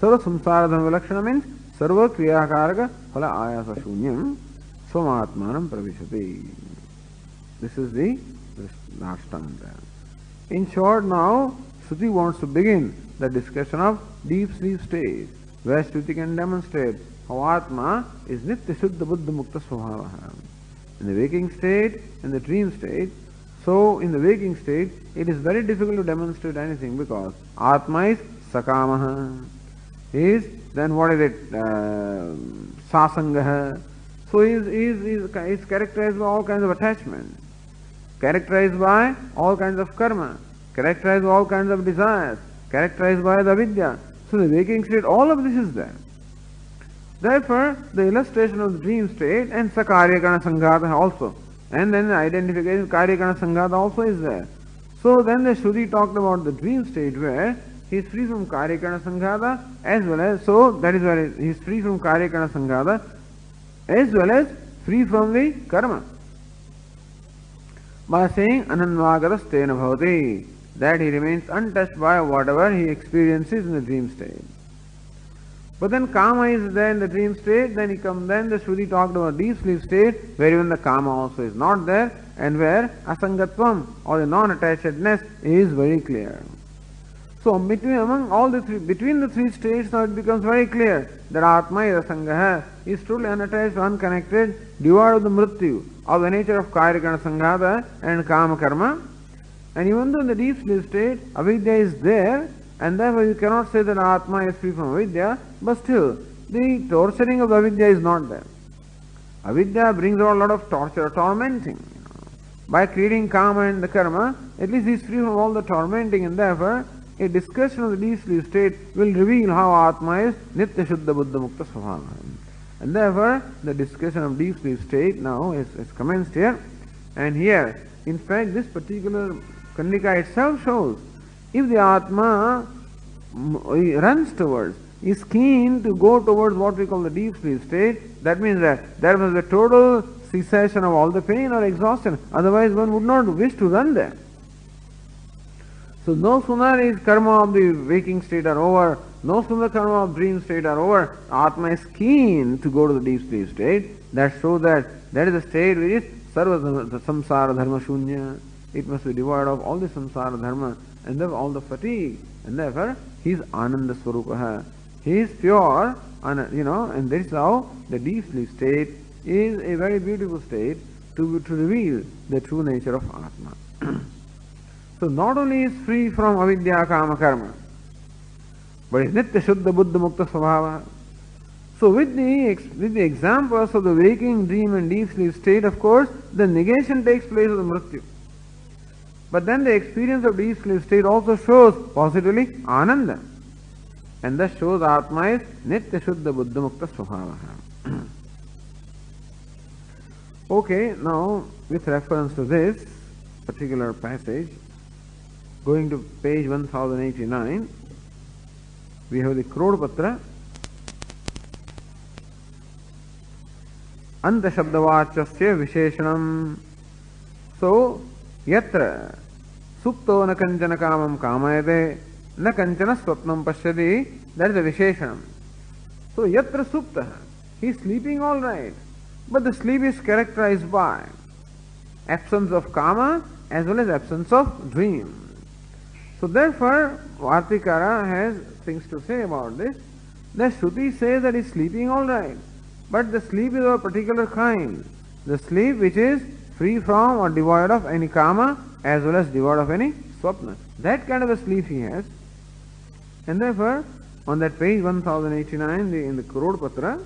सर्व संसार धर्म लक्षण मीन सर्व क्रियाकार फल आयास शून्यम। स्वत्मा प्रवेश दिस इज़ दाष्टांत in short now Shruti wants to begin the discussion of deep sleep stage way Shruti can demonstrate how आत्मा इज़ नित्य शुद्ध बुद्ध मुक्त स्वभाव in the waking state in the dream state so in the waking state, it is very difficult to demonstrate anything because Atma is Sakamaha. Is then what is it? Uh, sasangaha. So he is, he, is, he, is, is characterized by all kinds of attachment, characterized by all kinds of karma, characterized by all kinds of desires, characterized by the vidya. So the waking state, all of this is there. Therefore, the illustration of the dream state and Sakaryakana Sanghata also. And then the identification Karyakana Sanghata also is there. So then the Shruti talked about the dream state where he is free from Karyakana Sanghata as well as, so that is where he is free from Karyakana Sanghata as well as free from the karma. By saying Ananvagaras Tena Bhavati, that he remains untouched by whatever he experiences in the dream state. But then Kama is there in the dream state, then he comes, then the Shruti talked about deep sleep state, where even the Kama also is not there, and where Asangatvam or the non-attachedness is very clear. So between among all the three, between the three states now it becomes very clear that Atma is Asangaha, is truly unattached, unconnected, devoid of the Mrityu, of the nature of Karyakana Sanghata and Kama Karma. And even though in the deep sleep state, avidya is there, and therefore you cannot say that Atma is free from avidya, but still, the torturing of avidya is not there. Avidya brings out a lot of torture, tormenting. By creating karma and the karma, at least he is free from all the tormenting, and therefore, a discussion of the deep state will reveal how Atma is Nitya Shuddha Buddha Mukta Svabhava. And therefore, the discussion of deep sleep state now is, is commenced here. And here, in fact, this particular Kandika itself shows if the Atma runs towards, is keen to go towards what we call the deep sleep state, that means that there must be a total cessation of all the pain or exhaustion. Otherwise, one would not wish to run there. So, no sooner is karma of the waking state are over, no sooner karma of dream state are over, Atma is keen to go to the deep sleep state. That shows that that is a state which is sarva samsara dharma shunya. It must be devoid of all the samsara dharma and of all the fatigue. And therefore, he is Ananda Swarupaha. He is pure, and you know, and this how the deep sleep state is a very beautiful state to, to reveal the true nature of Atma. so not only is free from avidya kama karma, but is nitya shuddha buddha mukta svabhava. So with the, with the examples of the waking, dream and deep sleep state, of course, the negation takes place of the mrityu. But then the experience of deep sleep state also shows positively ananda. And thus shows Atma is Nitya Shuddha Buddha Mukta Svabhava. okay, now with reference to this particular passage, going to page 1089, we have the Krodpatra. अंतशब्दवाच्यस्य विशेषणम so यत्र सुप्तो न कंचन कामं कामयते न कंचन स्वप्नम पश्यति दैट इज द विशेषणम सो यत्र सुप्त ही sleeping all right but the sleep is characterized by absence of kama as well as absence of dream. So therefore, Vartikara has things to say about this. The Shruti says that he's sleeping all right, but the sleep is of a particular kind. The sleep which is free from or devoid of any kama as well as devoid of any swapna. That kind of a sleep he has. And therefore, on that page 1089 the, in the Kurod Patra,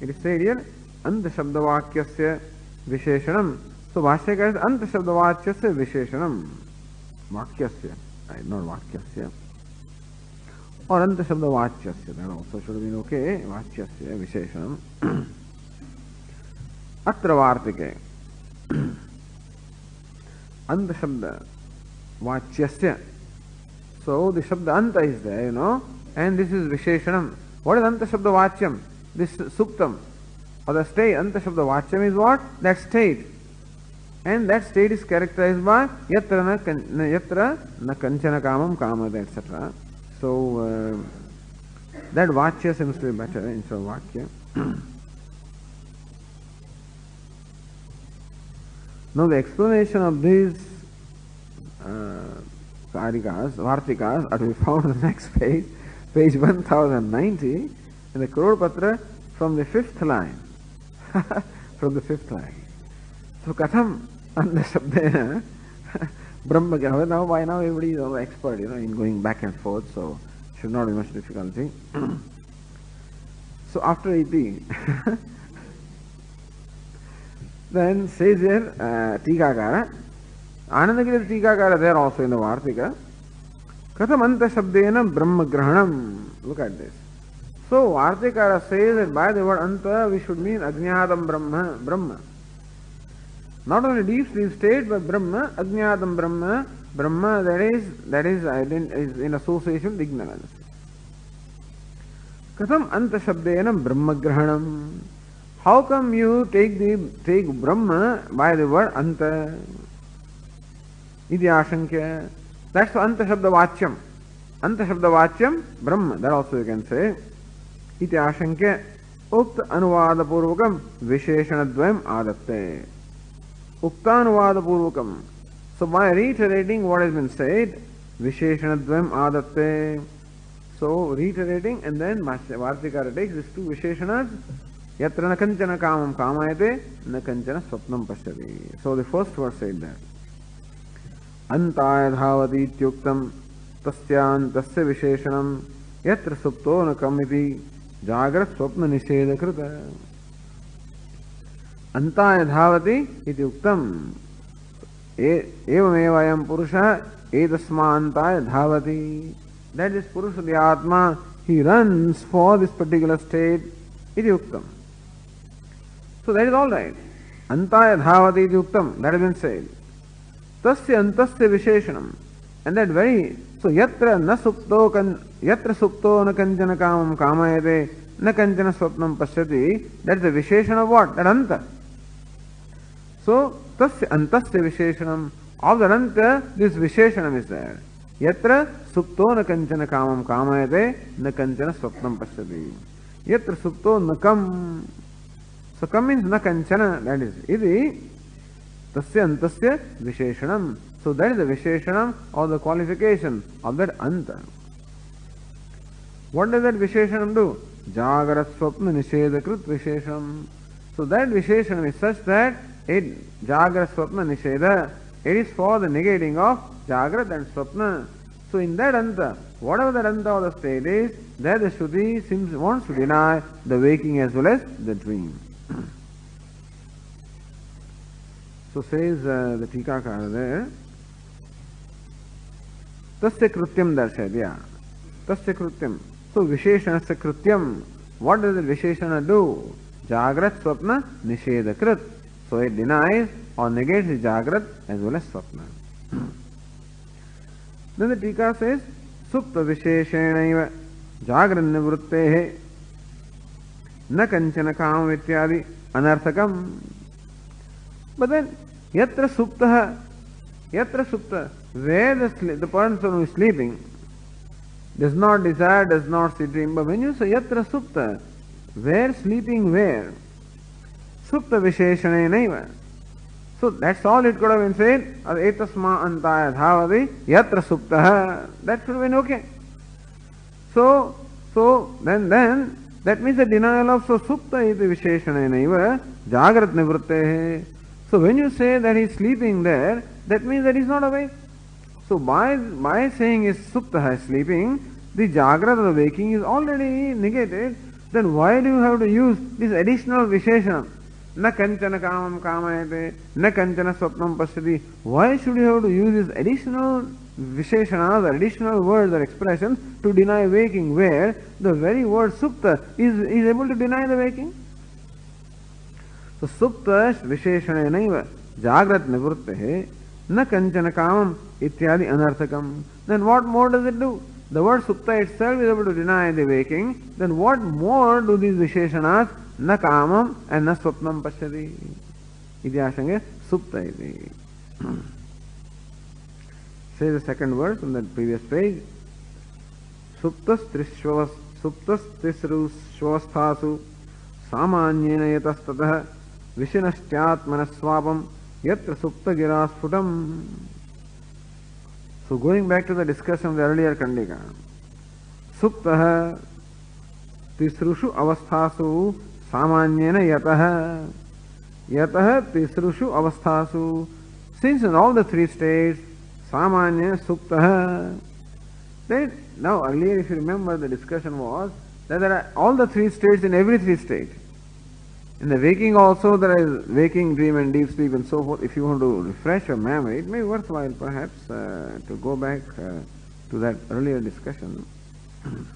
it is said here, Anta Shabdavakyasya Visheshanam. So Bhashyakar says, Anta Shabdavakyasya Visheshanam. Vakyasya, not Vakyasya. Anta Shabdavakyasya, that also should have been okay. Vakyasya Visheshanam. अत्र वार्तिके अंत शब्द वाच्यस्य So the Shabda Anta is there, you know, and this is Visheshanam. What is Anta Shabda Vachyam? This Suktam, or the state, Anta Shabda Vachyam is what? That state. And that state is characterized by Yatra na, yatra na Kanchana Kamam Kamada, etc. So uh, that Vachya seems to be better instead of Vakya. now the explanation of these uh, Karikas, Vartikas are to be found on the next page, page 1090. In the Patra, from the fifth line. from the fifth line. So Katham Anda Shabdena Brahma Now by now everybody is an expert, you know, in going back and forth, so should not be much difficulty. so after 80, then says here, uh, Tikakara, Anandagiri टीकाकार देर also in the वार्तिक कथम अंत शब्द ब्रह्म ग्रहणम look at this so वार्तिकार says and by the word अंत we should mean अज्ञातम ब्रह्म ब्रह्म। Not only deep sleep state but ब्रह्म, अज्ञातम ब्रह्म ब्रह्म that is that is in association with कथम अंत शब्द ब्रह्म ग्रहणम हाउ कम यू टेक ब्रह्म बाय अंत? Iti Ashankya. That's Anta Shabda Vachyam. Anta Shabda Vachyam Brahma. That also you can say. इति आशंक्य उक्त अनुवाद पूर्वकम विशेषण द्वयम आदत्ते उक्तानुवाद पूर्वकम so by reiterating what has been said visheshana dvayam adatte so reiterating and then vartikara takes these two visheshanas yatra na kanchana kamam kamayate na kanchana swapnam pashyati so the first verse said that antāya dhāvati ityuktam tasyantasya visheshanam yatra supto na kamiti जागृत स्वप्न निषेध कृत अंताय धावति इति उक्तम एवमेव अयम पुरुषः एतस्मान्ताय धावति that this Purusha, the Atma, he runs for this particular state, iti uktam. So that is all right. Antaya dhavati iti uktam, that has been said. And that very So yatra na supto kan yatra supto na kanjana kamam kamayate na kanjana swapnam pashyati that is the visheshana of what? That anta. So tasya antasya visheshanam of that anta this visheshanam is there. Yatra supto na kanjana kamam kamayate na kanjana swapnam pashyati. Yatra supto na kam So kam means na kanchana that is. Iti tasya antasya visheshanam. So that is the Visheshanam or the qualification of that Anta. What does that Visheshanam do? Jagara Swapna Nishedakrit Visheshanam. So that Visheshanam is such that it Jagara Swapna Nisheda, it is for the negating of Jagrat and Swapna. So in that Anta, whatever that Anta or the state is, there the Shruti seems wants to deny the waking as well as the dream. So says uh, the Tikakara there, तस्य कृत्यम दर्शयति तस्य कृत्यम so विशेषण से कृत्यम what does विशेषण do जागृत स्वप्न निषेध कृत सो इट डिनाइज और नेगेट्स जागृत एज वेल एज स्वप्न। Then the tika says supta visheshenaiva jagran nivrutte न कंचन काम इत्यादि अनर्थकम। But then यत्र सुप्तः, यत्र सुप्त वेद the person who sleeping does not desire does not see dream but when you say यत्र सुप्त वेयर स्लीपिंग वेयर सुप्त विशेषणे नैव so that's all it could have been said or एतस्मा अंताय धावति यत्र सुप्तः that should been okay so so then then that means the denial of so सुप्त इति विशेषणे नैव जागृत निवृत्ते So when you say that he is sleeping there, that means that he is not awake. So by, by saying is supta is sleeping, the jagrata, the waking is already negated, then why do you have to use this additional visheshana? न कंचन कामम कामयते न कंचन स्वप्नम पश्यति why should you have to use this additional visheshanas or additional words or expressions to deny waking where the very word supta is, is able to deny the तो सुप्त विशेषण नहीं जागृत निवृत्त है न कंचन काम इत्यादि अनर्थकम। Then what more does it do the word सुप्त itself is to deny the waking then what more do these विशेषणास न कामम एंड न स्वप्नम पश्यति इति आशंगे सुप्त इति says the second word from that previous page सुप्तस्त्रिश्वस सुप्तस्त्रिश्रुश्वस्थासु सामान्येन यतस्ततः विशिनश्चात्मनस्वापम supta gira sputam. So going back to the discussion of the earlier Kandika. Suptah tisrushu avasthasu सामान्येन यतः यतः तिसृषु अवस्थासु since in all the three states samanya suptah then now earlier if you remember the discussion was that there are all the three states in every three states in the waking also there is waking dream and deep sleep and so forth. If you want to refresh your memory it may be worthwhile perhaps uh, to go back uh, to that earlier discussion.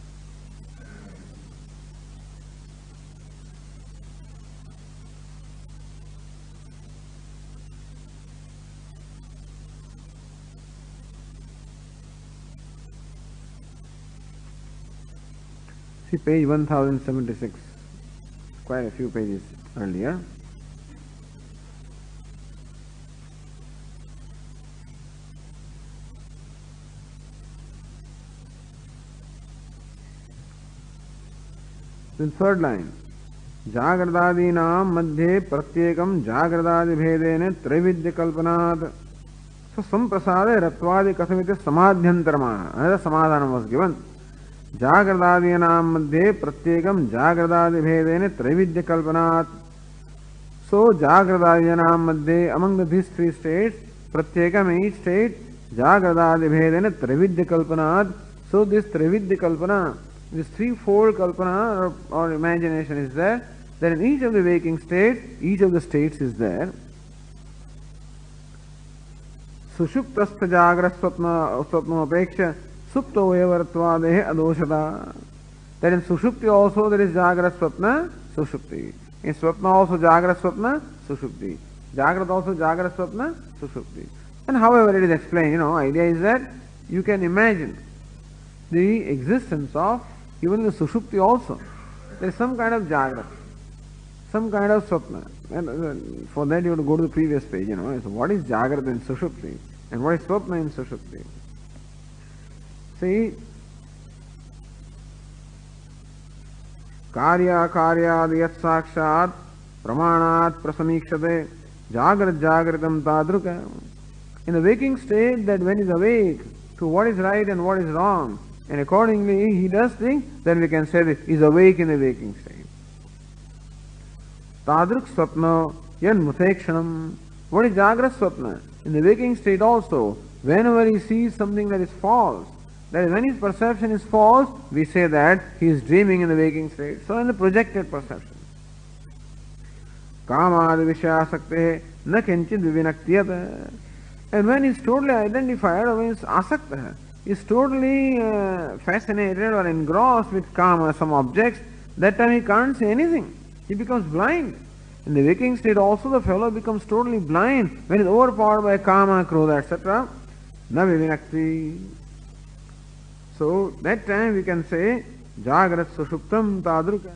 See page 1076, quite a few pages earlier. In third line, जागृदादीनां मध्ये प्रत्येकं जागृदादिभेदेन त्रैविध्यकल्पनात्। स्वसंप्रसादे रत्वादि कथमिति समाध्यन्तरमाः another समाधानं was given जागृदादीनां मध्ये प्रत्येकं जागृदादिभेदेन त्रैविध्यकल्पनात् सो जागृदादीनां मध्ये among the these three states प्रत्येकम each state जागृदादिभेदेन त्रैविध्यकल्पनात् so this त्रैविध्यकल्पना this threefold kalpana or, or imagination is there that in each of the waking states each of the states is there सुषुप्तस्थ जाग्रत स्वप्न स्वप्नोपेक्ष Supto evartvadehe adoshada. That in Sushupti also there is Jagrat Swapna, Sushupti. In Swapna also Jagrat Swapna, Sushupti. Jagrat also Jagrat Swapna, Sushupti. And however it is explained, you know, idea is that you can imagine the existence of even the Sushupti also. There is some kind of Jagrat, some kind of Swapna. And uh, for that you have to go to the previous page, you know. So what is Jagrat in Sushupti? And what is Swapna in Sushupti? See, कार्याकार्यादि यत् साक्षात् प्रमाणात् प्रसमीक्षते जागृत जागृतम तादृक in the waking state that when he is awake to what is right and what is wrong and accordingly he does things then we can say that he is awake in the waking state tadruk swapna yan mutekshanam what is jagrat swapna in the waking state also whenever he sees something that is false That when his perception is false, we say that he is dreaming in the waking state. So in the projected perception. And when he is totally identified or when he is asakta, he is totally uh, fascinated or engrossed with kama, some objects, that time he can't see anything. He becomes blind. In the waking state also the fellow becomes totally blind when he is overpowered by kama, krodha, etc. So that time we can say Jagrat Sushuptam Tadruka.